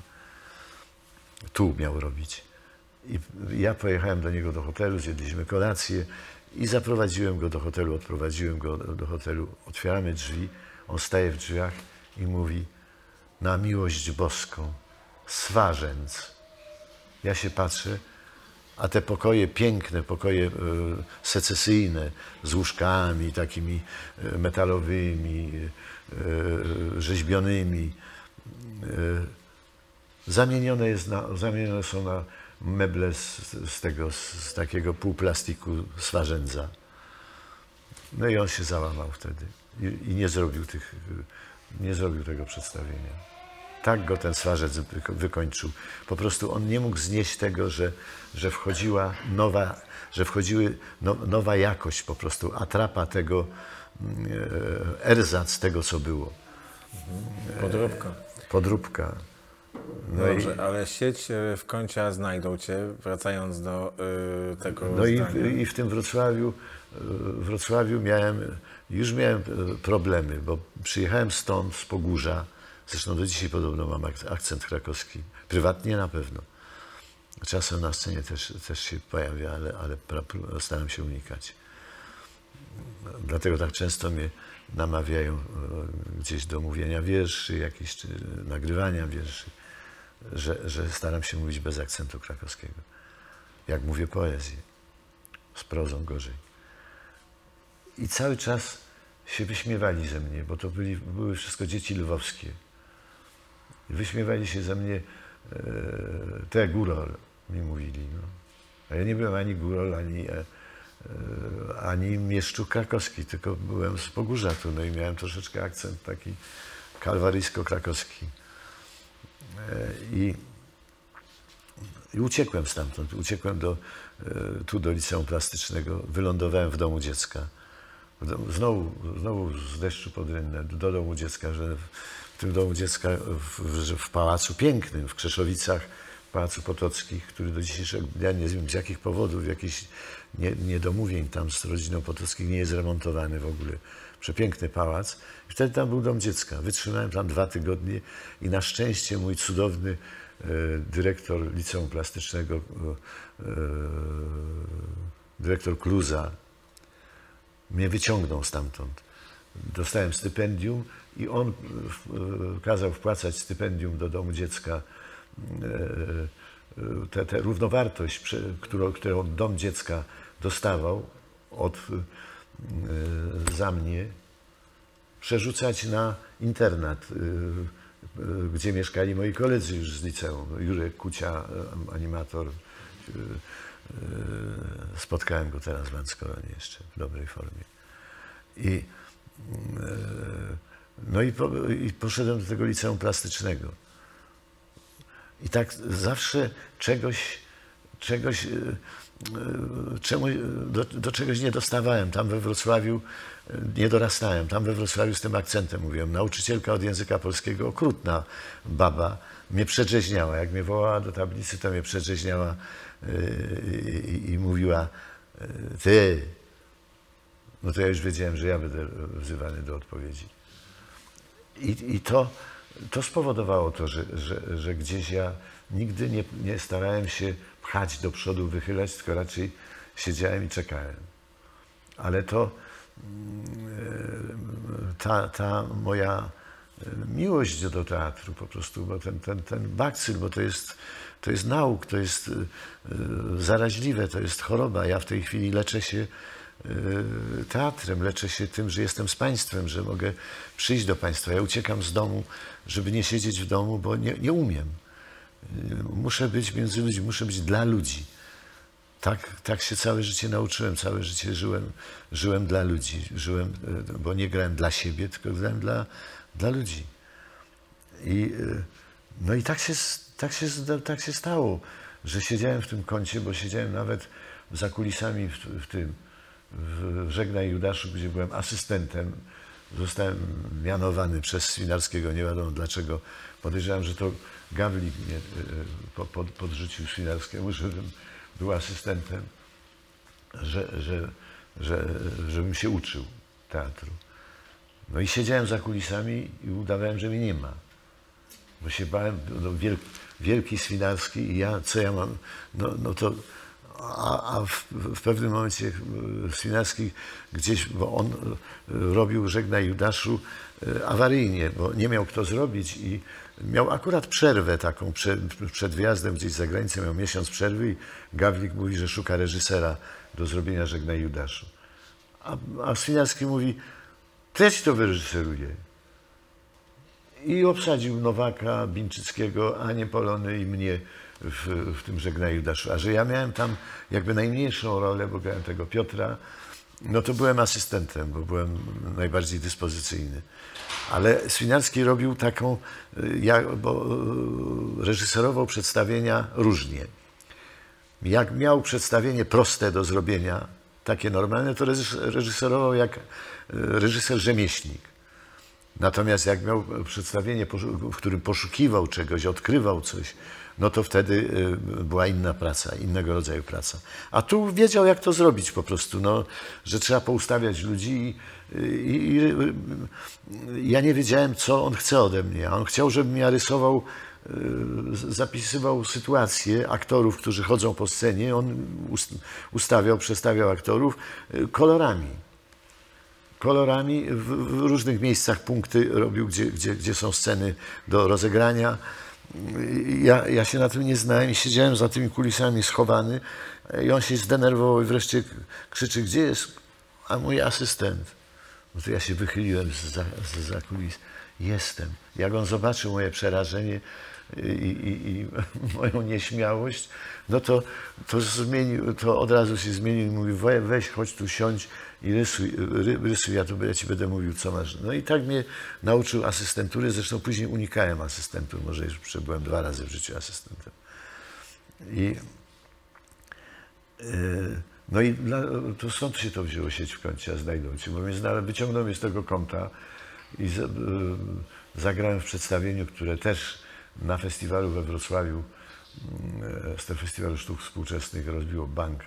Tu miał robić. I ja pojechałem do niego do hotelu, zjedliśmy kolację i zaprowadziłem go do hotelu, odprowadziłem go do, hotelu. Otwieramy drzwi, on staje w drzwiach i mówi na miłość boską, swarzędz. Ja się patrzę, a te pokoje piękne, pokoje e, secesyjne, z łóżkami takimi e, metalowymi, e, rzeźbionymi, zamienione, jest na, zamienione są na meble z, z tego, z takiego półplastiku swarzędza. No i on się załamał wtedy i, i nie, zrobił tych, nie zrobił tego przedstawienia. Tak go ten swarzec wyko- wykończył. Po prostu on nie mógł znieść tego, że, że wchodziła nowa, że wchodziły no, nowa jakość po prostu, atrapa tego, mm, e, erzac tego, co było. Podróbka. Podróbka. No Dobrze, i, ale sieć e, w końcu znajdą cię, wracając do y, tego no i, i w tym Wrocławiu, e, Wrocławiu miałem, już miałem e, problemy, bo przyjechałem stąd, z Pogórza, zresztą do dzisiaj podobno mam ak- akcent krakowski, prywatnie na pewno. Czasem na scenie też, też się pojawia, ale, ale staram się unikać. Dlatego tak często mnie namawiają e, gdzieś do mówienia wierszy, jakichś czy nagrywania wierszy, że, że staram się mówić bez akcentu krakowskiego. Jak mówię poezję, z prozą gorzej. I cały czas się wyśmiewali ze mnie, bo to byli, były wszystko dzieci lwowskie. Wyśmiewali się ze mnie e, te górol, mi mówili. No. A ja nie byłem ani górol, ani, e, e, ani mieszczuk krakowski, tylko byłem z Pogórza tu, no i miałem troszeczkę akcent taki kalwaryjsko-krakowski. I, I uciekłem stamtąd, uciekłem do, tu do liceum plastycznego, wylądowałem w domu dziecka. Znowu, znowu z deszczu pod rynnę, do domu dziecka, że w tym domu dziecka w, w, w pałacu pięknym w Krzeszowicach, w Pałacu Potockich, który do dzisiejszego dnia nie wiem z jakich powodów, jakichś nie, niedomówień tam z rodziną Potockich nie jest remontowany w ogóle. Przepiękny pałac. I wtedy tam był dom dziecka. Wytrzymałem tam dwa tygodnie i na szczęście mój cudowny dyrektor Liceum Plastycznego, e, e, dyrektor Kluza mnie wyciągnął stamtąd. Dostałem stypendium i on e, kazał wpłacać stypendium do domu dziecka. Tę te równowartość, którą, którą dom dziecka dostawał od, za mnie, przerzucać na internat E, gdzie mieszkali moi koledzy już z liceum. Jurek Kucia, e, animator. E, spotkałem go teraz w Anskoronie jeszcze w dobrej formie. I, no i, po, i poszedłem do tego liceum plastycznego. I tak zawsze czegoś, czegoś czemu, do, do, czegoś nie dostawałem. Tam we Wrocławiu nie dorastałem. Tam we Wrocławiu z tym akcentem mówiłem. Nauczycielka od języka polskiego, okrutna baba, mnie przedrzeźniała. Jak mnie wołała do tablicy, to mnie przedrzeźniała yy, i, i mówiła ty. No to ja już wiedziałem, że ja będę wzywany do odpowiedzi. I, i to, to spowodowało to, że, że, że gdzieś ja nigdy nie, nie starałem się pchać do przodu, wychylać, tylko raczej siedziałem i czekałem. Ale to mm, ta, ta moja miłość do teatru po prostu, bo ten, ten, ten bakcyl, bo to jest, to jest nauk, to jest y, zaraźliwe, to jest choroba. Ja w tej chwili leczę się teatrem, leczę się tym, że jestem z Państwem, że mogę przyjść do Państwa. Ja uciekam z domu, żeby nie siedzieć w domu, bo nie, nie umiem. Muszę być między ludźmi, muszę być dla ludzi. Tak, tak się całe życie nauczyłem, całe życie żyłem, żyłem dla ludzi, żyłem, e, bo nie grałem dla siebie, tylko grałem dla, dla ludzi. I, no i tak się, tak, się, tak się stało, że siedziałem w tym kącie, bo siedziałem nawet za kulisami w, w tym, w Żegnaj Judaszu, gdzie byłem asystentem. Zostałem mianowany przez Swinarskiego, nie wiadomo dlaczego. Podejrzewam, że to Gawlik mnie e, pod, podrzucił Swinarskiemu, żebym był asystentem, że, że, że, żebym się uczył teatru. No i siedziałem za kulisami i udawałem, że mnie nie ma. Bo się bałem, no, wielki, wielki Swinarski i ja, co ja mam, no, no to a, a w, w, pewnym momencie e, Swinarski gdzieś, bo on e, robił Żegnaj Judaszu awaryjnie, bo nie miał kto zrobić i Miał akurat przerwę taką przed, przed wyjazdem gdzieś za granicę, miał miesiąc przerwy i Gawlik mówi, że szuka reżysera do zrobienia Żegnaj Judaszu. A, a Swiniarski mówi, też to wyreżyseruje. I obsadził Nowaka, Bińczyckiego, Anię Polony i mnie w, w tym Żegnaj Judaszu. A że ja miałem tam jakby najmniejszą rolę, bo grałem tego Piotra, no to byłem asystentem, bo byłem najbardziej dyspozycyjny. Ale Swinarski robił taką, y, jak, bo y, reżyserował przedstawienia różnie. Jak miał przedstawienie proste do zrobienia, takie normalne, to reżyserował jak y, reżyser rzemieślnik. Natomiast jak miał przedstawienie, w którym poszukiwał czegoś, odkrywał coś, no to wtedy y, była inna praca, innego rodzaju praca. A tu wiedział, jak to zrobić po prostu, no, że trzeba poustawiać ludzi i, i, i ja nie wiedziałem, co on chce ode mnie. On chciał, żebym ja rysował, y, zapisywał sytuacje aktorów, którzy chodzą po scenie. On ustawiał, przestawiał aktorów y, kolorami kolorami w, różnych miejscach punkty robił, gdzie, gdzie, gdzie są sceny do rozegrania ja, ja się na tym nie znałem i siedziałem za tymi kulisami schowany i on się zdenerwował i wreszcie krzyczy, gdzie jest a mój asystent? No to ja się wychyliłem za, za kulis. Jestem. Jak on zobaczył moje przerażenie i, i, i moją nieśmiałość, no to, to, zmienił, to od razu się zmienił i mówi, weź, chodź tu, siądź i rysuj, rysuj ja, tu, ja ci będę mówił, co masz. No i tak mnie nauczył asystentury, zresztą później unikałem asystentur, może już byłem dwa razy w życiu asystentem. I, yy, no i dla, to stąd się to wzięło sieć w kącie, a znajdą cię, bo mnie znalazł, wyciągnął mnie z tego kąta i z, yy, zagrałem w przedstawieniu, które też na festiwalu we Wrocławiu z tego Festiwalu Sztuk Współczesnych rozbiło bank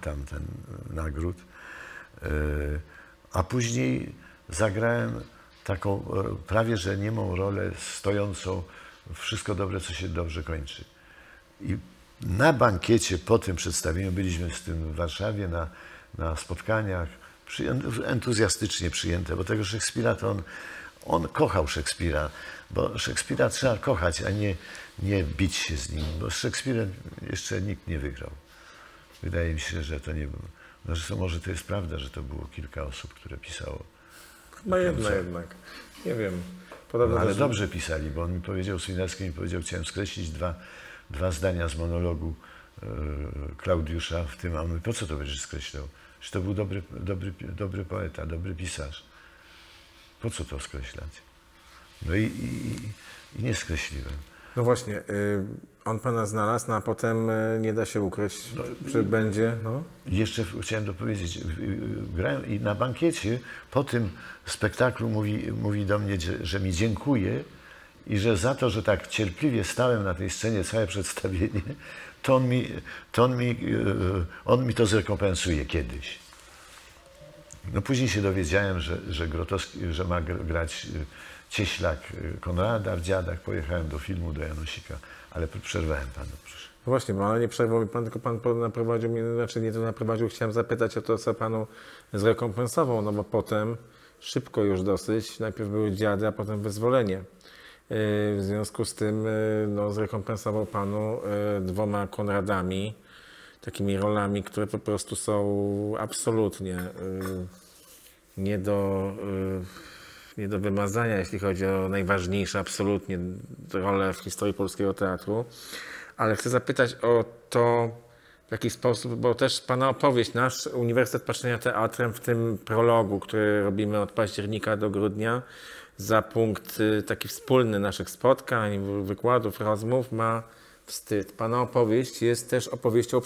tam ten nagród. E, a później zagrałem taką prawie że niemą rolę stojącą wszystko dobre, co się dobrze kończy. I na bankiecie po tym przedstawieniu byliśmy z tym w Warszawie na, na spotkaniach, entuzjastycznie przyjęte, bo tego Szekspira to on, on kochał Szekspira, bo Szekspira trzeba kochać, a nie, nie bić się z nim, bo z Szekspirem jeszcze nikt nie wygrał. Wydaje mi się, że to nie było. No, zresztą może to jest prawda, że to było kilka osób, które pisało. Chyba jedna jednak. Nie wiem. Podobno No, ale też- dobrze pisali, bo on mi powiedział, Swinarski mi powiedział, chciałem skreślić dwa, dwa zdania z monologu e, Klaudiusza w tym, a po co to będziesz skreślał? Że to był dobry, dobry, dobry poeta, dobry pisarz. Po co to skreślać? No i, i, i nie skreśliłem. No właśnie, y, on pana znalazł, no a potem y, nie da się ukryć, czy będzie, no. Jeszcze chciałem dopowiedzieć, y, grałem i na bankiecie po tym spektaklu mówi, mówi do mnie, że, że mi dziękuję i że za to, że tak cierpliwie stałem na tej scenie całe przedstawienie, to on mi to, on mi, on mi to zrekompensuje kiedyś. No później się dowiedziałem, że, że, Grotowski, że ma gr- grać Cieślak y, Konrada w Dziadach. Pojechałem do filmu, do Janosika, ale przerwałem panu. Proszę. No właśnie, bo ale nie przerwał mi pan, tylko pan naprowadził mnie, znaczy nie to naprowadził, chciałem zapytać o to, co panu zrekompensował, no bo potem, szybko już dosyć, najpierw były dziady, a potem wyzwolenie. Y, W związku z tym y, no, zrekompensował panu dwoma Konradami, takimi rolami, które po prostu są absolutnie nie do, nie do wymazania, jeśli chodzi o najważniejsze absolutnie role w historii polskiego teatru. Ale chcę zapytać o to, w jaki sposób, bo też Pana opowieść, nasz Uniwersytet Patrzenia Teatrem w tym prologu, który robimy od października do grudnia, za punkt y, taki wspólny naszych spotkań, wykładów, rozmów ma wstyd. Pana opowieść jest też opowieścią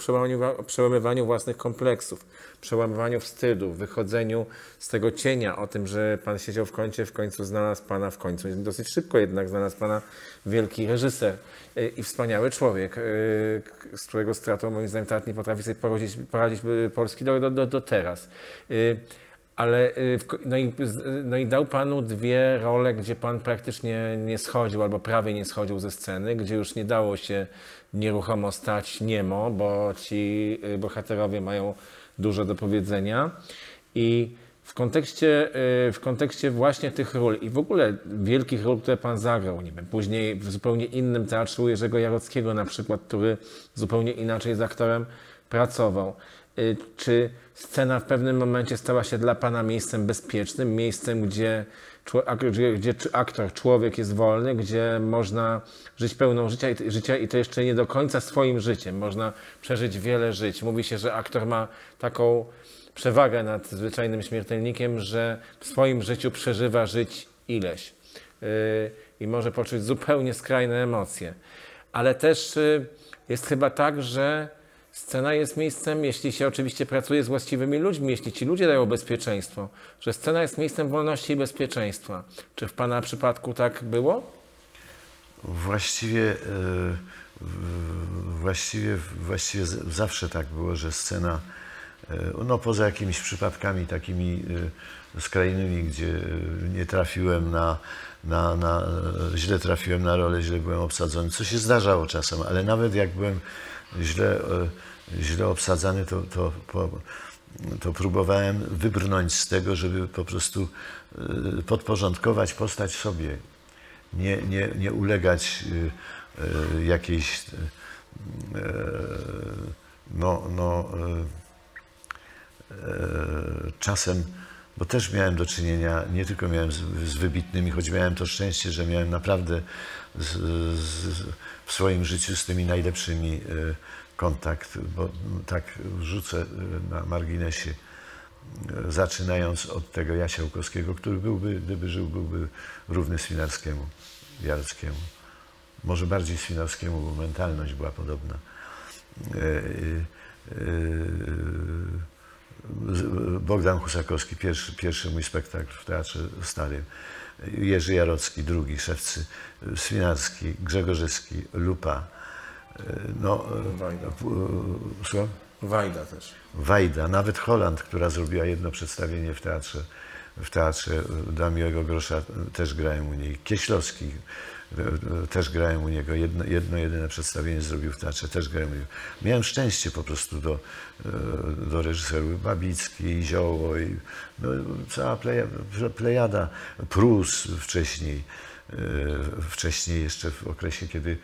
o przełamywaniu, własnych kompleksów, przełamywaniu wstydu, wychodzeniu z tego cienia o tym, że Pan siedział w kącie, w końcu znalazł Pana w końcu. Dosyć szybko jednak znalazł Pana wielki reżyser y, i wspaniały człowiek, k- z którego stratą moim zdaniem nie potrafi sobie poradzić, poradzić Polski do, do, do, do teraz. Y, Ale y, no i, z- no i dał panu dwie role, gdzie pan praktycznie nie schodził albo prawie nie schodził ze sceny, gdzie już nie dało się nieruchomo stać niemo, bo ci y, bohaterowie mają dużo do powiedzenia. I w kontekście, y, w kontekście właśnie tych ról i w ogóle wielkich ról, które pan zagrał, nie wiem, później w zupełnie innym teatrze Jerzego Jarockiego na przykład, który zupełnie inaczej z aktorem pracował. Y, Czy scena w pewnym momencie stała się dla Pana miejscem bezpiecznym, miejscem, gdzie, gdzie, gdzie aktor, człowiek jest wolny, gdzie można żyć pełną życia i, życia i to jeszcze nie do końca swoim życiem. Można przeżyć wiele żyć. Mówi się, że aktor ma taką przewagę nad zwyczajnym śmiertelnikiem, że w swoim życiu przeżywa żyć ileś yy, i może poczuć zupełnie skrajne emocje. Ale też yy, jest chyba tak, że scena jest miejscem, jeśli się oczywiście pracuje z właściwymi ludźmi, jeśli ci ludzie dają bezpieczeństwo, że scena jest miejscem wolności i bezpieczeństwa. Czy w Pana przypadku tak było? Właściwie, e, właściwie, właściwie zawsze tak było, że scena, e, no poza jakimiś przypadkami takimi e, skrajnymi, gdzie nie trafiłem na, na, na, źle trafiłem na rolę, źle byłem obsadzony, co się zdarzało czasem, ale nawet jak byłem źle, źle obsadzany, to, to, to próbowałem wybrnąć z tego, żeby po prostu e, podporządkować postać sobie. Nie, nie, nie ulegać y, y, jakiejś y, y, no, no, y, y, czasem, bo też miałem do czynienia, nie tylko miałem z, z wybitnymi, choć miałem to szczęście, że miałem naprawdę z, z, w swoim życiu z tymi najlepszymi y, kontakt, bo tak rzucę y, na marginesie zaczynając od tego Jasia Łukowskiego, który byłby, gdyby żył, byłby równy Swinarskiemu, Jarockiemu. Może bardziej Swinarskiemu, bo mentalność była podobna. E, e, e, Bogdan Husakowski, pierwszy, pierwszy mój spektakl w Teatrze Starym. Jerzy Jarocki, drugi, szewcy. Swinarski, Grzegorzewski, Lupa. E, No, e, Wajda. e, Słucham? Wajda też. Wajda, nawet Holland, która zrobiła jedno przedstawienie w teatrze w teatrze dla Miłego Grosza też grałem u niej. Kieślowski e, też grałem u niego. Jedno, jedno jedyne przedstawienie zrobił w teatrze, też grałem u niego. Miałem szczęście po prostu do, e, do reżyserów. Babicki, Zioło i no, cała plejada, plejada Prus wcześniej. e, Wcześniej jeszcze w okresie, kiedy e,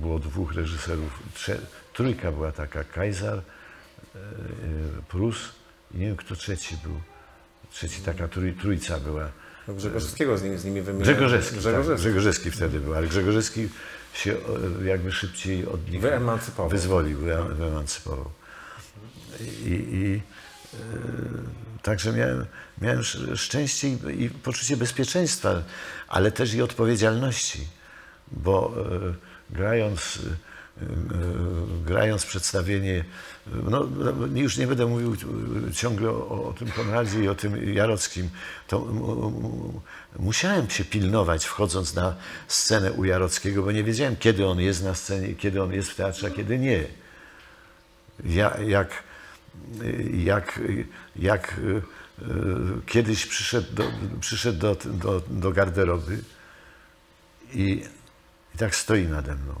było dwóch reżyserów, trze, trójka była taka, Kaiser, e, Prus i nie wiem kto trzeci był. Trzeci taka trój, trójca była. Grzegorzewskiego z nimi, z nimi wymieniał. Grzegorzewski, tak, Grzegorzewski. Grzegorzewski wtedy był, ale Grzegorzewski się jakby szybciej od nich Wyemancypował. wyzwolił, wye- wyemancypował. I, i e, także miałem, miałem sz- szczęście i, i poczucie bezpieczeństwa, ale też i odpowiedzialności, bo grając, e, e, grając przedstawienie, no, już nie będę mówił ciągle o, o tym Konradzie i o tym Jarockim, to musiałem się pilnować wchodząc na scenę u Jarockiego, bo nie wiedziałem kiedy on jest na scenie, kiedy on jest w teatrze, a kiedy nie. Ja, jak, jak, jak y, y, kiedyś przyszedł do, przyszedł do, do, do garderoby i, i tak stoi nade mną.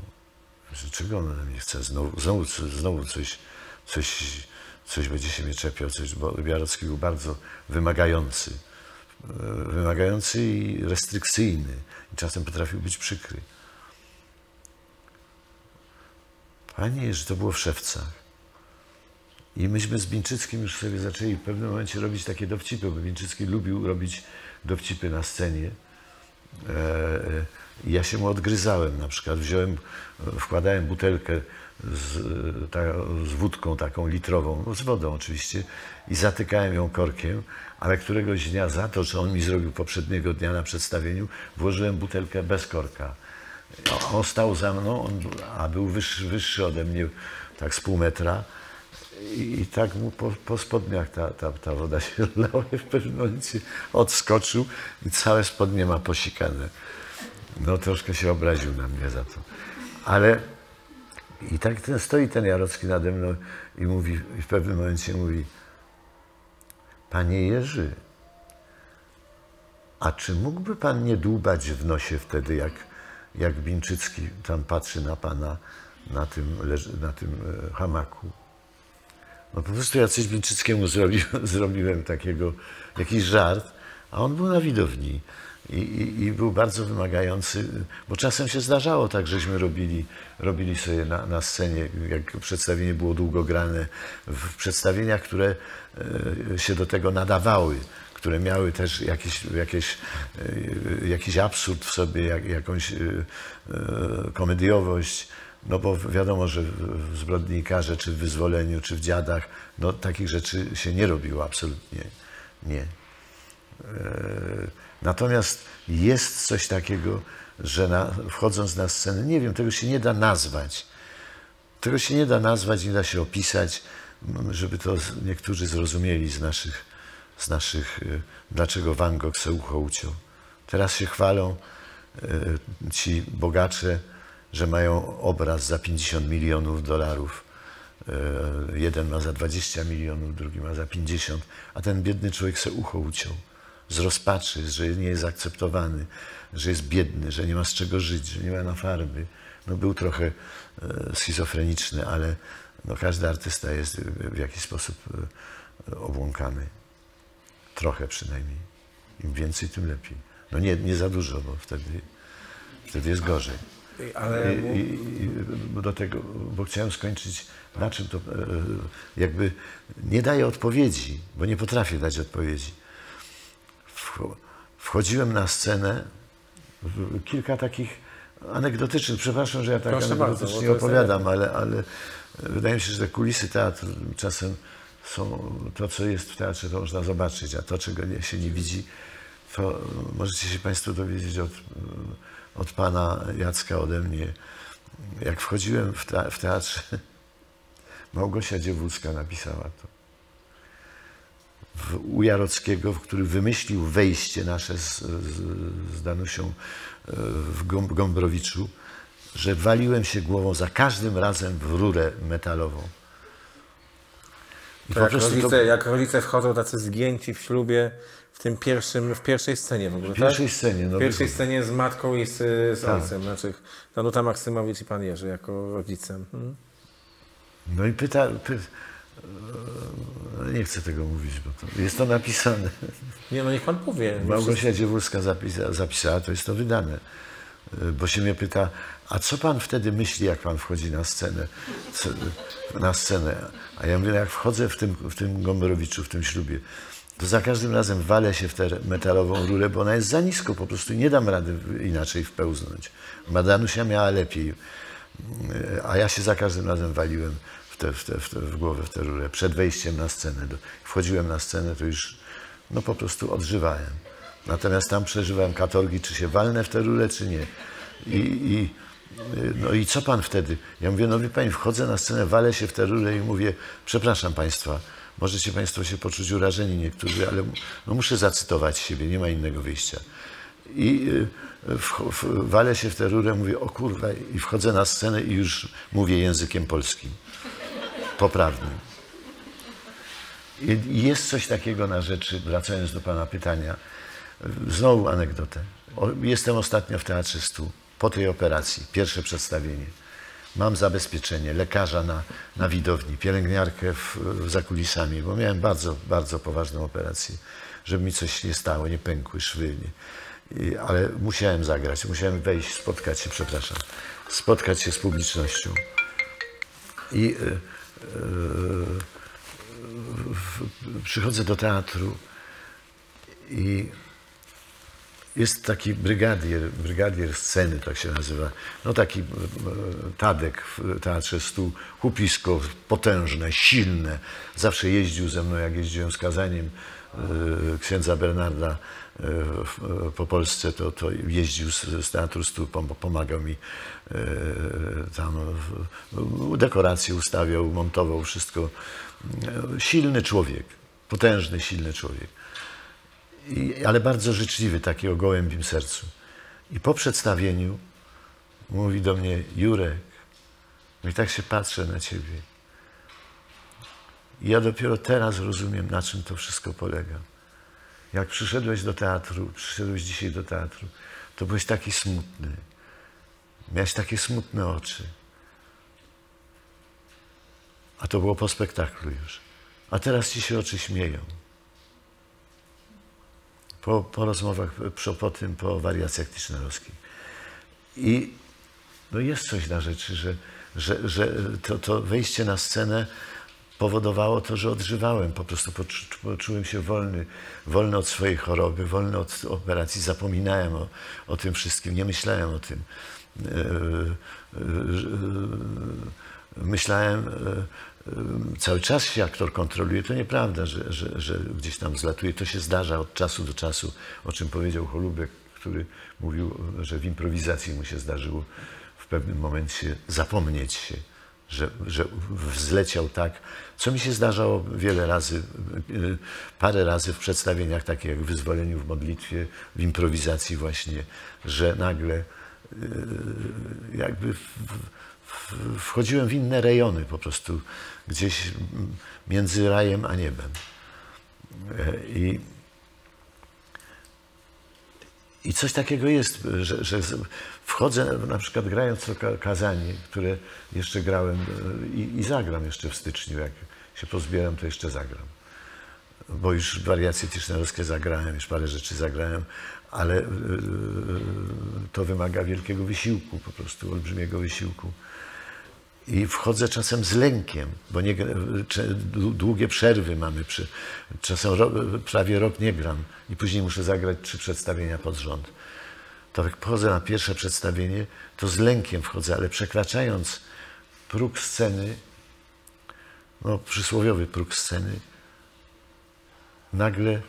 Że czego on ode mnie chce? Znowu, znowu, znowu coś, coś, coś będzie się mnie czepiał, coś, bo Jarocki był bardzo wymagający. y, Wymagający i restrykcyjny. I czasem potrafił być przykry. Panie, że to było w Szewcach. I myśmy z Bińczyckim już sobie zaczęli w pewnym momencie robić takie dowcipy, bo Bińczycki lubił robić dowcipy na scenie. Ja się mu odgryzałem na przykład. Wziąłem, wkładałem butelkę z, ta, z wódką taką litrową, no z wodą oczywiście, i zatykałem ją korkiem, ale któregoś dnia za to, że on mi zrobił poprzedniego dnia na przedstawieniu, włożyłem butelkę bez korka. On stał za mną, on, a był wyższy, wyższy ode mnie, tak z pół metra. I, i tak mu po, po spodniach ta, ta, ta woda się lała i w pewnym momencie odskoczył i całe spodnie ma posikane. No troszkę się obraził na mnie za to. Ale i tak ten, stoi ten Jarocki nade mną i mówi, w pewnym momencie mówi Panie Jerzy, a czy mógłby pan nie dłubać w nosie wtedy, jak, jak Bińczycki tam patrzy na pana na tym, na tym e, hamaku? No po prostu ja coś Bińczyckiemu zrobi, zrobiłem takiego, jakiś żart, a on był na widowni i, i, i był bardzo wymagający, bo czasem się zdarzało tak, żeśmy robili, robili sobie na, na scenie, jak przedstawienie było długo grane, w przedstawieniach, które e, się do tego nadawały, które miały też jakiś, jakieś, e, jakiś absurd w sobie, jak, jakąś e, komediowość. No bo wiadomo, że w w Zbrodnikarze, czy w Wyzwoleniu, czy w Dziadach, no takich rzeczy się nie robiło, absolutnie nie. Natomiast jest coś takiego, że na, wchodząc na scenę, nie wiem, tego się nie da nazwać. Tego się nie da nazwać, nie da się opisać, żeby to niektórzy zrozumieli z naszych, z naszych e, dlaczego Van Gogh se ucho uciął. Teraz się chwalą e, ci bogacze, że mają obraz za 50 milionów dolarów. E, Jeden ma za 20 milionów, drugi ma za 50, a ten biedny człowiek se ucho uciął. Z rozpaczy, że nie jest akceptowany, że jest biedny, że nie ma z czego żyć, że nie ma na farby. No był trochę e, schizofreniczny, ale no każdy artysta jest w jakiś sposób e, obłąkany. Trochę przynajmniej. Im więcej, tym lepiej. No nie, nie za dużo, bo wtedy, wtedy jest gorzej. Ale I, i, i do tego, bo chciałem skończyć, na czym to e, jakby nie daję odpowiedzi, bo nie potrafię dać odpowiedzi. Wcho- Wchodziłem na scenę, kilka takich anegdotycznych, przepraszam, że ja tak Proszę bardzo, anegdotycznie jest opowiadam, ale, ale wydaje mi się, że te kulisy teatru czasem są, to co jest w teatrze, to można zobaczyć, a to czego się nie widzi, to możecie się Państwo dowiedzieć od, od Pana Jacka, ode mnie. Jak wchodziłem w teatrze, Małgosia Dziewucka napisała to. U Jarockiego, który wymyślił wejście nasze z, z, z Danusią e, w Gom- Gombrowiczu, że waliłem się głową za każdym razem w rurę metalową. I to jak, rodzice, jak rodzice wchodzą tacy zgięci w ślubie, w tym pierwszym, w pierwszej scenie w ogóle, W pierwszej scenie, no W pierwszej scenie z matką i z, z Tak. ojcem, znaczy Danuta Maksymowicz i pan Jerzy jako rodzicem. Hmm? No i pyta, py, e, nie chcę tego mówić, bo to, jest to napisane. Nie, no niech pan powie. Małgosia Dziewulska zapisa, zapisała, to jest to wydane. Y, Bo się mnie pyta, a co pan wtedy myśli, jak pan wchodzi na scenę? Co, na scenę? A ja mówię, jak wchodzę w tym, w tym Gombrowiczu, w tym ślubie, to za każdym razem walę się w tę metalową rurę, bo ona jest za nisko, po prostu nie dam rady inaczej wpełznąć. Madanusia miała lepiej, Y, a ja się za każdym razem waliłem te, w, te, w, te, w głowę, w tę rurę. Przed wejściem na scenę. Do- Wchodziłem na scenę, to już no, po prostu odżywałem. Natomiast tam przeżywałem katorgi, czy się walnę w tę rurę, czy nie. I, i, no i co pan wtedy? Ja mówię, no wie pani, wchodzę na scenę, walę się w tę rurę i mówię, przepraszam państwa, możecie państwo się poczuć urażeni niektórzy, ale no, muszę zacytować siebie, nie ma innego wyjścia. I y, w, w, walę się w tę rurę, mówię, o kurwa, i wchodzę na scenę i już mówię językiem polskim. Poprawnym. Jest coś takiego na rzeczy, wracając do Pana pytania, znowu anegdotę. Jestem ostatnio w Teatrze Stu, po tej operacji, pierwsze przedstawienie. Mam zabezpieczenie lekarza na, na widowni, pielęgniarkę w, w za kulisami, bo miałem bardzo, bardzo poważną operację, żeby mi coś nie stało, nie pękły szwy. Nie. I, ale musiałem zagrać, musiałem wejść, spotkać się, przepraszam, spotkać się z publicznością. I y, przychodzę do teatru i jest taki brygadier, brygadier sceny, tak się nazywa. No taki e, Tadek w Teatrze Stu, kupisko potężne, silne. Zawsze jeździł ze mną, jak jeździłem z kazaniem e, księdza Bernarda po Polsce, to, to jeździł z, z Teatru Stu, pom- pomagał mi e, tam, dekoracje ustawiał, montował wszystko. Silny człowiek, potężny, silny człowiek. I, ale bardzo życzliwy, taki o gołębim sercu. I po przedstawieniu mówi do mnie, Jurek, no i tak się patrzę na ciebie. I ja dopiero teraz rozumiem, na czym to wszystko polega. Jak przyszedłeś do teatru, przyszedłeś dzisiaj do teatru, to byłeś taki smutny. Miałeś takie smutne oczy. A to było po spektaklu już. A teraz ci się oczy śmieją po, po rozmowach, po, po tym, po wariacjach Tischnerowskich. I no jest coś na rzeczy, że, że, że to, to wejście na scenę powodowało to, że odżywałem. Po prostu poczu, poczułem się wolny, wolny od swojej choroby, wolny od operacji. Zapominałem o, o tym wszystkim, nie myślałem o tym. E, e, e, Myślałem, cały czas się aktor kontroluje. To nieprawda, że, że, że gdzieś tam zlatuje. To się zdarza od czasu do czasu, o czym powiedział Holubek, który mówił, że w improwizacji mu się zdarzyło w pewnym momencie zapomnieć się, że, że wzleciał tak, co mi się zdarzało wiele razy, parę razy w przedstawieniach, takie jak w Wyzwoleniu w modlitwie, w improwizacji właśnie, że nagle y, jakby wchodziłem w inne rejony po prostu, gdzieś między rajem a niebem. E, I, i coś takiego jest, że, że wchodzę, na przykład grając kazanie, które jeszcze grałem e, i, i zagram jeszcze w styczniu, jak się pozbieram, to jeszcze zagram. Bo już wariacje tischnerowskie zagrałem, już parę rzeczy zagrałem, ale e, to wymaga wielkiego wysiłku, po prostu olbrzymiego wysiłku. I wchodzę czasem z lękiem, bo nie, długie przerwy mamy. Przy, czasem prawie rok nie gram i później muszę zagrać trzy przedstawienia pod rząd. To jak wchodzę na pierwsze przedstawienie, to z lękiem wchodzę, ale przekraczając próg sceny, no przysłowiowy próg sceny, nagle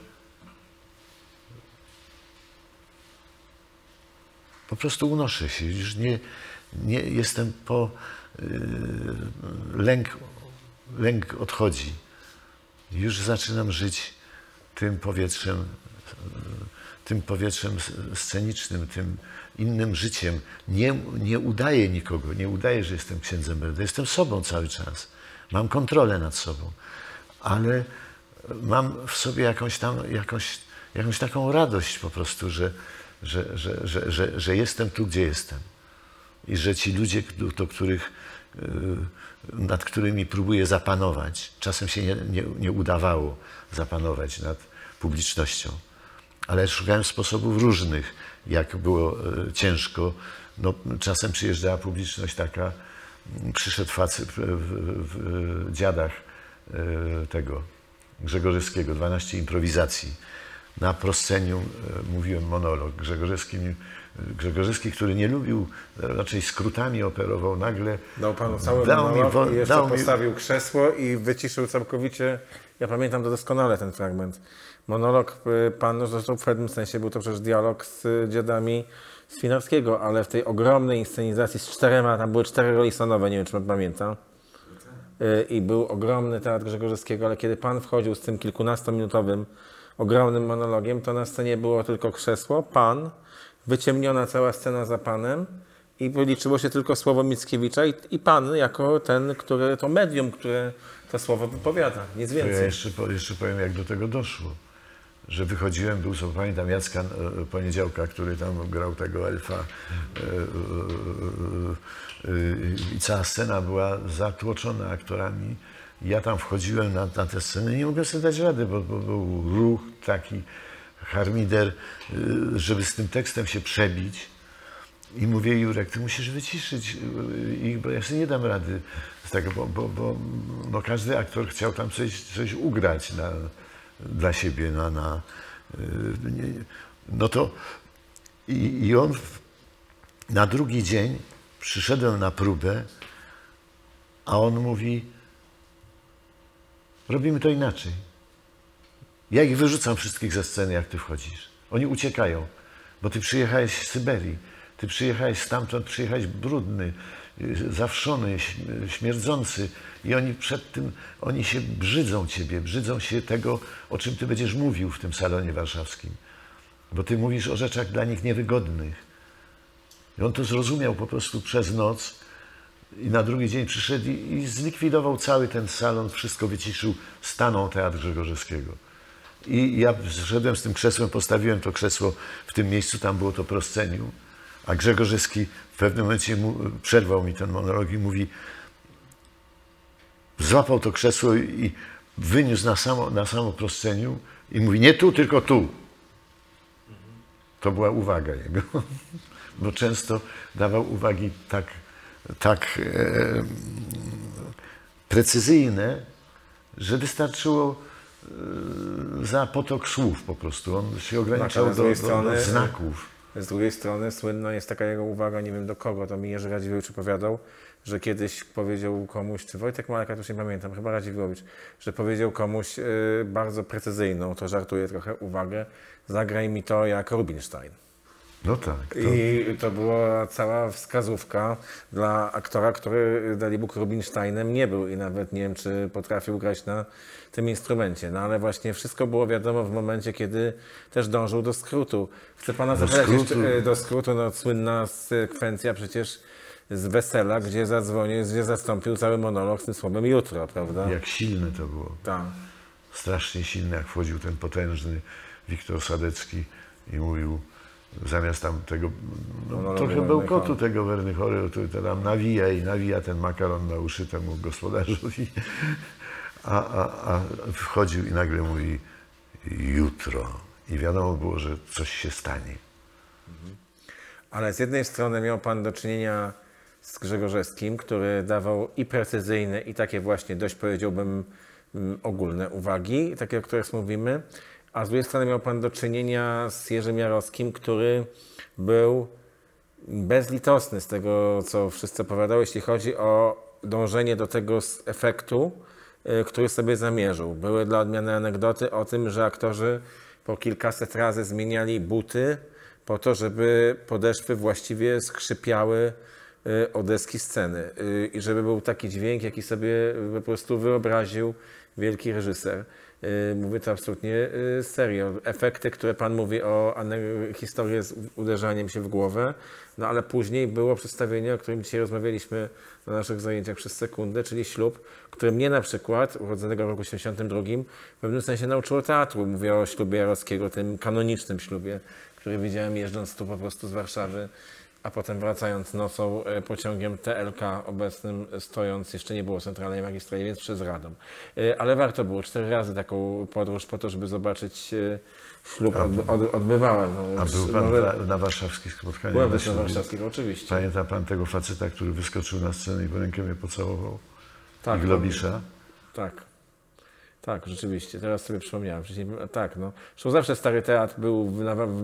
po prostu unoszę się. Już nie, nie jestem po. Yy, lęk, lęk odchodzi. Już zaczynam żyć tym powietrzem, yy, tym powietrzem scenicznym, tym innym życiem. Nie, nie udaję nikogo, nie udaję, że jestem księdzem Berda. Jestem sobą cały czas. Mam kontrolę nad sobą, ale mam w sobie jakąś tam, jakąś, jakąś taką radość po prostu, że, że, że, że, że, że jestem tu, gdzie jestem. I że ci ludzie, do których, y, nad którymi próbuję zapanować, czasem się nie, nie, nie udawało zapanować nad publicznością, ale szukałem sposobów różnych, jak było y, ciężko. No, czasem przyjeżdżała publiczność taka, przyszedł facet w, w, w dziadach y, tego Grzegorzewskiego, 12 improwizacji. Na prosceniu e, mówiłem monolog. Grzegorzewski, mi- Grzegorzewski, który nie lubił, e, raczej skrótami operował, nagle Dał panu cały Dał mi monolog wo- i jeszcze dał mi- postawił krzesło i wyciszył całkowicie. Ja pamiętam to doskonale ten fragment. Monolog y, panu, zresztą w pewnym sensie był to przecież dialog z dziadami z Finarskiego, ale w tej ogromnej inscenizacji z czterema, tam były cztery roli sonowe, nie wiem czy pan pamięta. Y, I był ogromny teatr Grzegorzewskiego, ale kiedy pan wchodził z tym kilkunastominutowym, ogromnym monologiem, to na scenie było tylko krzesło, pan, wyciemniona cała scena za panem i liczyło się tylko słowo Mickiewicza i, i pan jako ten, który, to medium, które to słowo wypowiada, nic To ja więcej. jeszcze, jeszcze powiem, jak do tego doszło. Że wychodziłem, był, sobie pamiętam, Jacka e, Poniedziałka, który tam grał tego elfa e, e, e, e, i cała scena była zatłoczona aktorami. Ja tam wchodziłem na, na tę scenę i nie mogłem sobie dać rady, bo, bo był ruch taki, harmider, e, żeby z tym tekstem się przebić. I mówię, Jurek, ty musisz wyciszyć ich, bo ja sobie nie dam rady z tego, bo, bo, bo no każdy aktor chciał tam coś, coś ugrać na, dla siebie. Na, na, y, no to i, i on w, na drugi dzień przyszedłem na próbę, a on mówi, robimy to inaczej. Ja ich wyrzucam wszystkich ze sceny, jak ty wchodzisz. Oni uciekają, bo ty przyjechałeś z Syberii. Ty przyjechałeś stamtąd, przyjechałeś brudny, zawszony, śmierdzący i oni przed tym, oni się brzydzą ciebie, brzydzą się tego, o czym ty będziesz mówił w tym salonie warszawskim. Bo ty mówisz o rzeczach dla nich niewygodnych. I on to zrozumiał po prostu przez noc i na drugi dzień przyszedł i, i zlikwidował cały ten salon, wszystko wyciszył, stanął Teatr Grzegorzewskiego. I ja zszedłem z tym krzesłem, postawiłem to krzesło w tym miejscu, tam było to proscenium, a Grzegorzewski w pewnym momencie mu, przerwał mi ten monolog i mówi, złapał to krzesło i wyniósł na samo, na samo proscenium i mówi, nie tu, tylko tu. To była uwaga jego, bo często dawał uwagi tak, tak e, precyzyjne, że wystarczyło e, za potok słów po prostu. On się ograniczał do, do, do znaków. Z drugiej strony słynna jest taka jego uwaga, nie wiem do kogo, to mi Jerzy Radziwiłowicz opowiadał, że kiedyś powiedział komuś, czy Wojtek Malaka, to już nie pamiętam, chyba Radziwiłowicz, że powiedział komuś y, bardzo precyzyjną, to żartuję trochę, uwagę, zagraj mi to jak Rubinstein. No tak. To, I to była cała wskazówka dla aktora, który Dalibóg Rubinsteinem nie był i nawet nie wiem, czy potrafił grać na tym instrumencie. No ale właśnie wszystko było wiadomo w momencie, kiedy też dążył do skrótu. Chcę pana zapytać skrótu. jeszcze do skrótu, no słynna sekwencja przecież z Wesela, gdzie zadzwonił, gdzie zastąpił cały monolog z tym słowem jutro, prawda? jak silne to było. Tak. strasznie silny, jak wchodził ten potężny Wiktor Sadecki i mówił, zamiast tam tego, no, Monologu trochę Wernychola. bełkotu tego Wernychory, to, to tam nawija i nawija ten makaron na uszy temu gospodarzowi. A, a, a wchodził i nagle mówi jutro. I wiadomo było, że coś się stanie. Ale z jednej strony miał Pan do czynienia z Grzegorzewskim, który dawał i precyzyjne, i takie właśnie dość powiedziałbym mm, ogólne uwagi, takie, o których mówimy, a z drugiej strony miał Pan do czynienia z Jerzym Jarowskim, który był bezlitosny z tego, co wszyscy opowiadały, jeśli chodzi o dążenie do tego efektu, y, który sobie zamierzył. Były dla odmiany anegdoty o tym, że aktorzy po kilkaset razy zmieniali buty po to, żeby podeszwy właściwie skrzypiały y, o deski sceny y, i żeby był taki dźwięk, jaki sobie po prostu wyobraził wielki reżyser. Y, Mówię to absolutnie y, serio. Efekty, które Pan mówi o historię z uderzaniem się w głowę, no ale później było przedstawienie, o którym dzisiaj rozmawialiśmy na naszych zajęciach przez sekundę, czyli ślub, który mnie na przykład, urodzonego w roku 72, w pewnym sensie nauczyło teatru. Mówię o ślubie Jarockiego, tym kanonicznym ślubie, który widziałem jeżdżąc tu po prostu z Warszawy, a potem wracając nocą e, pociągiem TLK obecnym, stojąc, jeszcze nie było centralnej magistrali, więc przez Radom. E, Ale warto było, cztery razy taką podróż po to, żeby zobaczyć e, ślub. Odby- od, odbywałem. No, A był pan na, na warszawskich spotkaniach? Byłem na na warszawskich, oczywiście. Pamięta pan tego faceta, który wyskoczył na scenę i w rękę mnie pocałował? Tak, I Globisza? Tak. Tak, rzeczywiście. Teraz sobie przypomniałem. Wcześniej, tak, no. Zresztą zawsze Stary Teatr był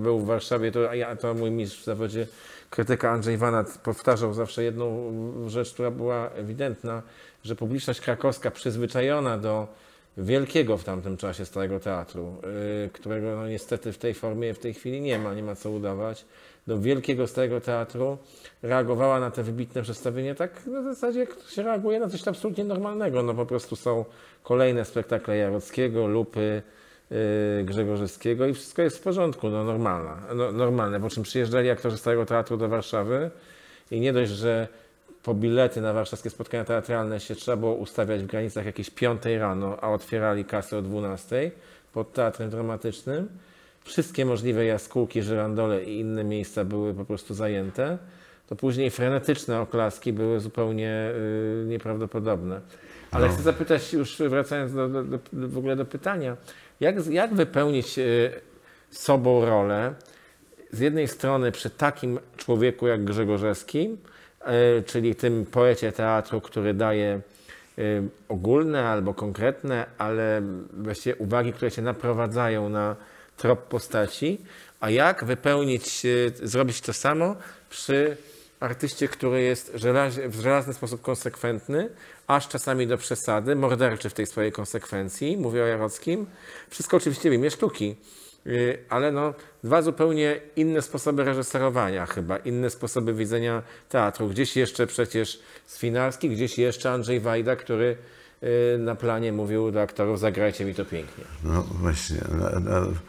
był w Warszawie. To, ja, to mój mistrz w zawodzie, krytyka Andrzej Wanat, powtarzał zawsze jedną rzecz, która była ewidentna, że publiczność krakowska przyzwyczajona do wielkiego w tamtym czasie Starego Teatru, yy, którego no, niestety w tej formie w tej chwili nie ma, nie ma co udawać, do wielkiego Starego Teatru reagowała na te wybitne przedstawienia tak na zasadzie, jak się reaguje na coś absolutnie normalnego. No po prostu są kolejne spektakle Jarockiego, Lupy, yy, Grzegorzewskiego i wszystko jest w porządku, no normalna, no, normalne. Po czym przyjeżdżali aktorzy Starego Teatru do Warszawy i nie dość, że po bilety na warszawskie spotkania teatralne się trzeba było ustawiać w granicach jakiejś 5 rano, a otwierali kasę o 12 pod teatrem dramatycznym. Wszystkie możliwe jaskółki, żyrandole i inne miejsca były po prostu zajęte. To później frenetyczne oklaski były zupełnie y, nieprawdopodobne. Ale No. chcę zapytać, już wracając do, do, do, w ogóle do pytania, jak, jak wypełnić y, sobą rolę z jednej strony przy takim człowieku jak Grzegorzewski, e, czyli tym poecie teatru, który daje ogólne albo konkretne, ale właściwie uwagi, które się naprowadzają na trop postaci, a jak wypełnić, e, zrobić to samo przy artyście, który jest w żelazny sposób konsekwentny, aż czasami do przesady, morderczy w tej swojej konsekwencji, mówię o Jarockim. Wszystko oczywiście w imię sztuki. Y, ale no, dwa zupełnie inne sposoby reżyserowania chyba, inne sposoby widzenia teatru. Gdzieś jeszcze przecież Swinarski, gdzieś jeszcze Andrzej Wajda, który y, na planie mówił do aktorów, zagrajcie mi to pięknie. No właśnie. E, w,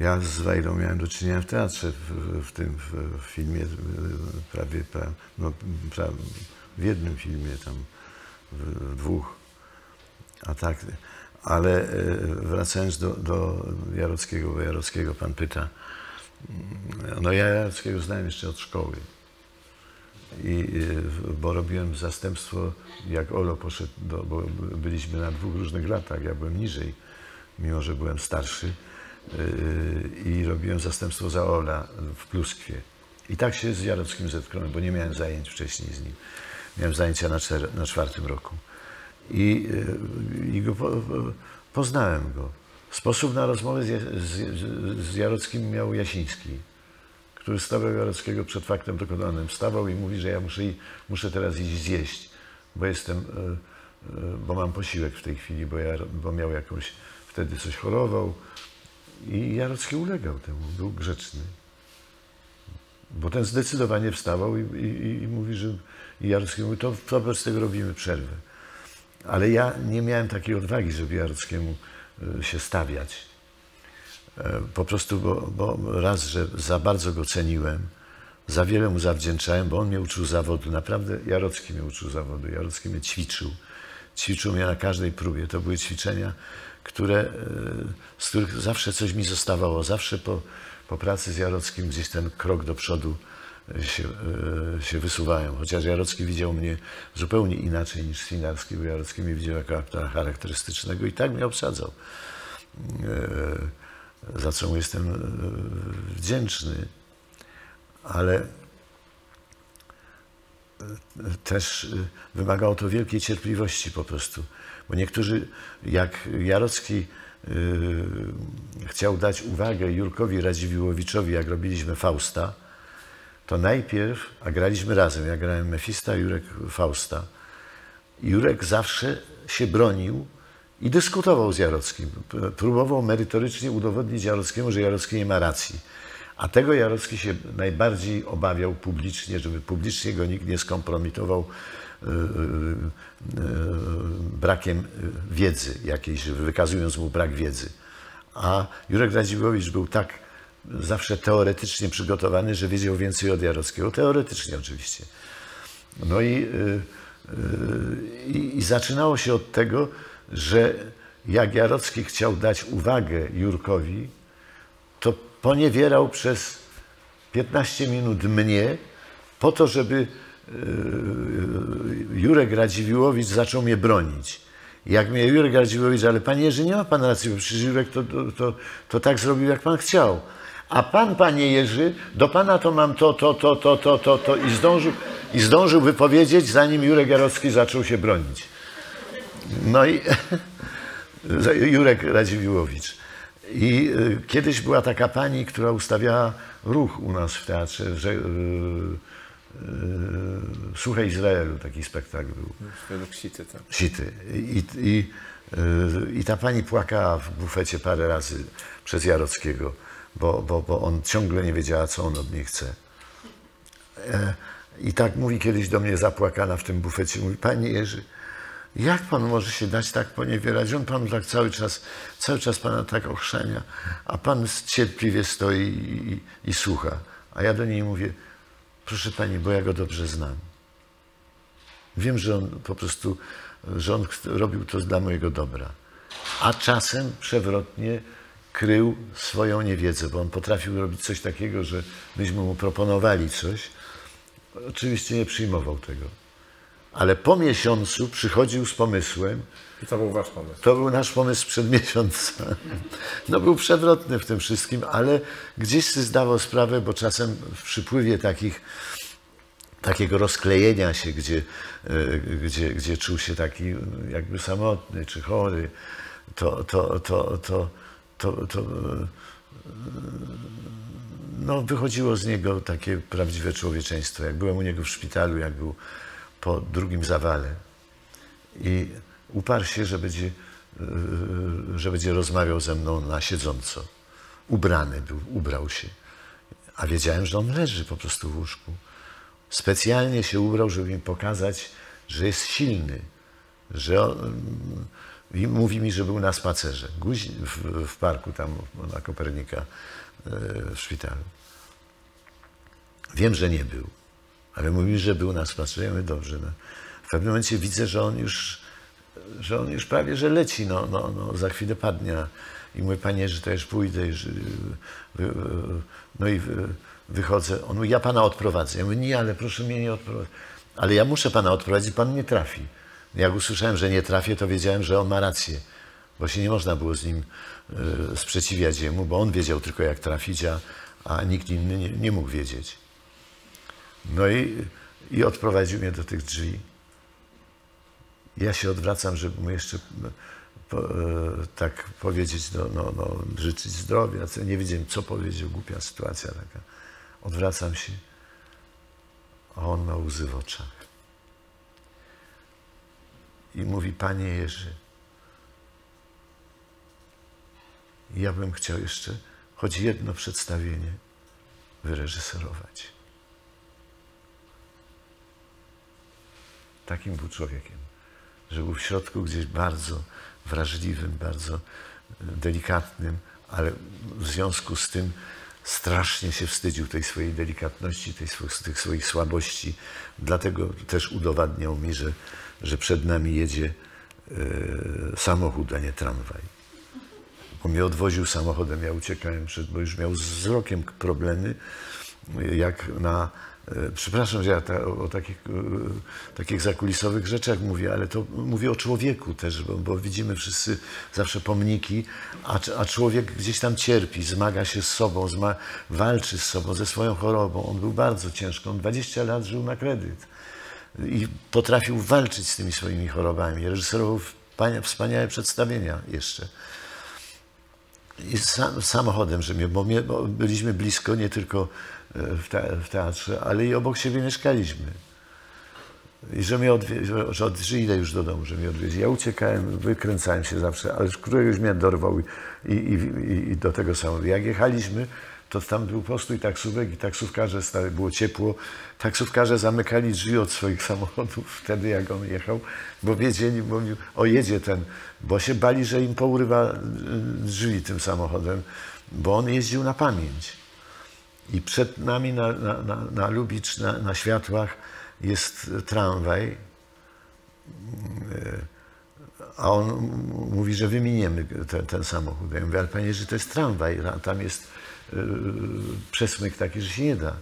ja z Wajdą miałem do czynienia w teatrze, w, w tym w, w filmie prawie, pra, no, pra, w jednym filmie tam, w, w dwóch. A tak, ale e, wracając do, do Jarockiego, bo Jarockiego pan pyta. Mm, No ja Jarockiego znałem jeszcze od szkoły. I, e, bo robiłem zastępstwo, jak Olo poszedł, do, bo byliśmy na dwóch różnych latach, ja byłem niżej, mimo że byłem starszy. Yy, I robiłem zastępstwo za Ola w Pluskwie. I tak się z Jarockim zetknąłem, bo nie miałem zajęć wcześniej z nim. Miałem zajęcia na, czer- na czwartym roku. I, yy, i go po, po, poznałem go. Sposób na rozmowę z, z, z Jarockim miał Jasiński, który stawiał Jarockiego przed faktem dokonanym. Stawał i mówi, że ja muszę, muszę teraz iść zjeść, bo jestem, yy, bo mam posiłek w tej chwili, bo, ja, bo miał jakąś, wtedy coś chorował. I Jarocki ulegał temu, był grzeczny. Bo ten zdecydowanie wstawał i, i, i mówi, że i Jarocki mówi, to wobec tego robimy przerwę. Ale ja nie miałem takiej odwagi, żeby Jarockiemu e, się stawiać. E, Po prostu, bo, bo raz, że za bardzo go ceniłem, za wiele mu zawdzięczałem, bo on mnie uczył zawodu. Naprawdę Jarocki mnie uczył zawodu. Jarocki mnie ćwiczył. Ćwiczył mnie na każdej próbie. To były ćwiczenia, które, e, z których zawsze coś mi zostawało. Zawsze po, po pracy z Jarockim gdzieś ten krok do przodu e, się, e, się wysuwają. Chociaż Jarocki widział mnie zupełnie inaczej niż Swinarski, bo Jarocki mnie widział jako aktora charakterystycznego i tak mnie obsadzał. Za co mu jestem wdzięczny. Ale też wymagało to wielkiej cierpliwości po prostu. Bo niektórzy, jak Jarocki y, chciał dać uwagę Jurkowi Radziwiłowiczowi, jak robiliśmy Fausta, to najpierw, a graliśmy razem, ja grałem Mefista, Jurek Fausta. Jurek zawsze się bronił i dyskutował z Jarockim. Próbował merytorycznie udowodnić Jarockiemu, że Jarocki nie ma racji. A tego Jarocki się najbardziej obawiał publicznie, żeby publicznie go nikt nie skompromitował brakiem wiedzy jakiejś, wykazując mu brak wiedzy. A Jurek Radziwiłowicz był tak zawsze teoretycznie przygotowany, że wiedział więcej od Jarockiego. Teoretycznie oczywiście. No i, y, y, i, i zaczynało się od tego, że jak Jarocki chciał dać uwagę Jurkowi, to poniewierał przez 15 minut mnie po to, żeby y, Jurek Radziwiłowicz zaczął mnie bronić. Jak mnie Jurek Radziwiłowicz, ale panie Jerzy, nie ma pan racji, bo przecież Jurek to, to, to, to tak zrobił, jak pan chciał. A pan, panie Jerzy, do pana to mam to, to, to, to, to, to, to i zdążył, i zdążył wypowiedzieć, zanim Jurek Jarocki zaczął się bronić. No i Jurek Radziwiłowicz. I y, kiedyś była taka pani, która ustawiała ruch u nas w teatrze, że, y, Słuchaj Izraelu, taki spektakl był. Według Sity, tak. Sity. I, i, y, I ta pani płakała w bufecie parę razy przez Jarockiego, bo, bo, bo on ciągle nie wiedziała, co on od niej chce. E, I tak mówi kiedyś do mnie zapłakana w tym bufecie, mówi, Panie Jerzy, jak Pan może się dać tak poniewierać? On Panu tak cały czas, cały czas Pana tak ochrzania, a Pan cierpliwie stoi i, i, i słucha. A ja do niej mówię, proszę Pani, bo ja Go dobrze znam. Wiem, że On po prostu, że On robił to dla mojego dobra. A czasem przewrotnie krył swoją niewiedzę, bo On potrafił robić coś takiego, że myśmy Mu proponowali coś, oczywiście nie przyjmował tego. Ale po miesiącu przychodził z pomysłem, I to był wasz pomysł. to był nasz pomysł sprzed miesiąca. No był przewrotny w tym wszystkim, ale gdzieś sobie zdawał sprawę, bo czasem w przypływie takich, takiego rozklejenia się, gdzie, e, gdzie, gdzie czuł się taki jakby samotny czy chory, to, to, to, to, to, to e, no, wychodziło z niego takie prawdziwe człowieczeństwo. Jak byłem u niego w szpitalu, jak był po drugim zawale i uparł się, że będzie, yy, że będzie rozmawiał ze mną na siedząco. Ubrany był, ubrał się. A wiedziałem, że on leży po prostu w łóżku. Specjalnie się ubrał, żeby mi pokazać, że jest silny. Że on, I mówi mi, że był na spacerze w, w parku tam na Kopernika yy, w szpitalu. Wiem, że nie był, ale mówi, że był na spacerze. Ja mówię, dobrze. No. W pewnym momencie widzę, że on już, że on już prawie, że leci, no, no, no, za chwilę padnie. I mówię, panie, że już pójdę. Wy, no i wy, wychodzę. On mówi, ja pana odprowadzę. Ja mówię, nie, ale proszę mnie nie odprowadzić. Ale ja muszę pana odprowadzić, pan nie trafi. Jak usłyszałem, że nie trafię, to wiedziałem, że on ma rację. Bo się nie można było z nim y, sprzeciwiać jemu, bo on wiedział tylko, jak trafić, a, a nikt inny nie, nie mógł wiedzieć. No i, i odprowadził mnie do tych drzwi. Ja się odwracam, żeby mu jeszcze po, e, tak powiedzieć, no, no, no, życzyć zdrowia. Nie wiedziałem, co powiedział, głupia sytuacja taka. Odwracam się, a on ma łzy w oczach. I mówi, Panie Jerzy, ja bym chciał jeszcze choć jedno przedstawienie wyreżyserować. Takim był człowiekiem, że był w środku gdzieś bardzo wrażliwym, bardzo e, delikatnym, ale w związku z tym strasznie się wstydził tej swojej delikatności, tej, swo- tych swoich słabości. Dlatego też udowadniał mi, że, że przed nami jedzie e, samochód, a nie tramwaj. Bo mnie odwoził samochodem, ja uciekałem przed, bo już miał z wzrokiem problemy, jak na... e, Przepraszam, że ja ta, o, takich, e, takich zakulisowych rzeczach mówię, ale to mówię o człowieku też, bo, bo widzimy wszyscy zawsze pomniki, a, a człowiek gdzieś tam cierpi, zmaga się z sobą, zma, walczy z sobą, ze swoją chorobą. On był bardzo ciężko, on 20 lat żył na kredyt i potrafił walczyć z tymi swoimi chorobami. Reżyserował wspania- wspaniałe przedstawienia jeszcze. I sam, samochodem, że mnie, bo, mnie, bo byliśmy blisko nie tylko w, te, w teatrze, ale i obok siebie mieszkaliśmy. I że mnie odwie- że, że idę już do domu, że mnie odwiedzi. Ja uciekałem, wykręcałem się zawsze, ale któregoś mnie dorwał i, i, i, i do tego samego. Jak jechaliśmy, to tam był postój taksówek i taksówkarze stali, było ciepło. Taksówkarze zamykali drzwi od swoich samochodów wtedy, jak on jechał, bo wiedzieli, bo mówił, o jedzie ten, bo się bali, że im pourywa y, drzwi tym samochodem, bo on jeździł na pamięć. I przed nami na, na, na, na Lubicz, na, na światłach jest tramwaj, a on mówi, że wyminiemy ten, ten samochód. Ja mówię, ale panie, że to jest tramwaj, tam jest yy, przesmyk taki, że się nie da.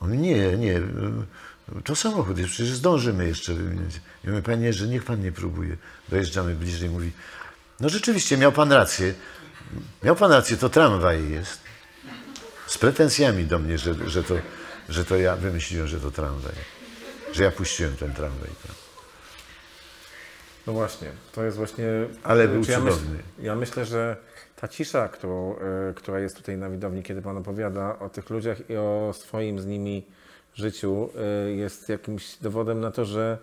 On nie, nie, to samochód jest, przecież zdążymy jeszcze wyminąć. Ja mówię, panie, że niech pan nie próbuje. Dojeżdżamy bliżej, mówi, no rzeczywiście, miał pan rację. Miał pan rację, to tramwaj jest. Z pretensjami do mnie, że, że, to, że to ja wymyśliłem, że to tramwaj. Że ja puściłem ten tramwaj tam. No właśnie, to jest właśnie. Ale był Czy ja, cudowny. ja myślę, że ta cisza, którą, y, która jest tutaj na widowni, kiedy Pan opowiada o tych ludziach i o swoim z nimi życiu, y, jest jakimś dowodem na to, że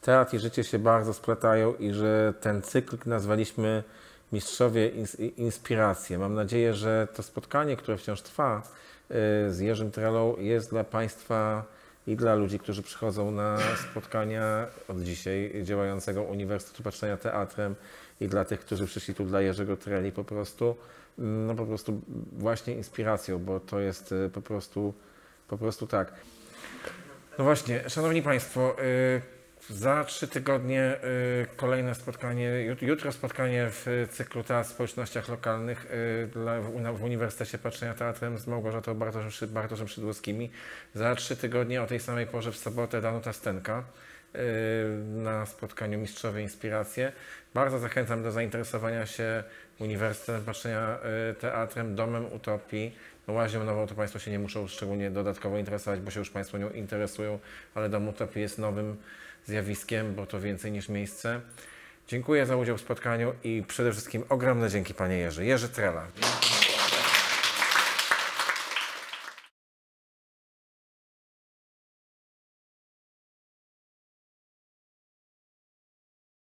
teatr i życie się bardzo splatają i że ten cykl nazwaliśmy Mistrzowie Ins- Inspiracje. Mam nadzieję, że to spotkanie, które wciąż trwa y, z Jerzym Trelą jest dla Państwa i dla ludzi, którzy przychodzą na spotkania od dzisiaj działającego Uniwersytetu Patrzenia Teatrem i dla tych, którzy przyszli tu dla Jerzego Treli po prostu, no po prostu właśnie inspiracją, bo to jest y, po prostu, po prostu tak. No właśnie, Szanowni Państwo, y, za trzy tygodnie y, kolejne spotkanie, jut- jutro spotkanie w cyklu Teatr w społecznościach lokalnych y, w, uni- w Uniwersytecie Patrzenia Teatrem z Małgorzatą Bartoszem, Bartoszem Szydłowskimi. Za trzy tygodnie o tej samej porze w sobotę Danuta Stenka y, na spotkaniu Mistrzowie Inspiracje. Bardzo zachęcam do zainteresowania się Uniwersytetem Patrzenia Teatrem, Domem Utopii. Łazią Nową to Państwo się nie muszą szczególnie dodatkowo interesować, bo się już Państwo nią interesują, ale Dom Utopii jest nowym zjawiskiem, bo to więcej niż miejsce. Dziękuję za udział w spotkaniu i przede wszystkim ogromne dzięki Panie Jerzy. Jerzy Trela.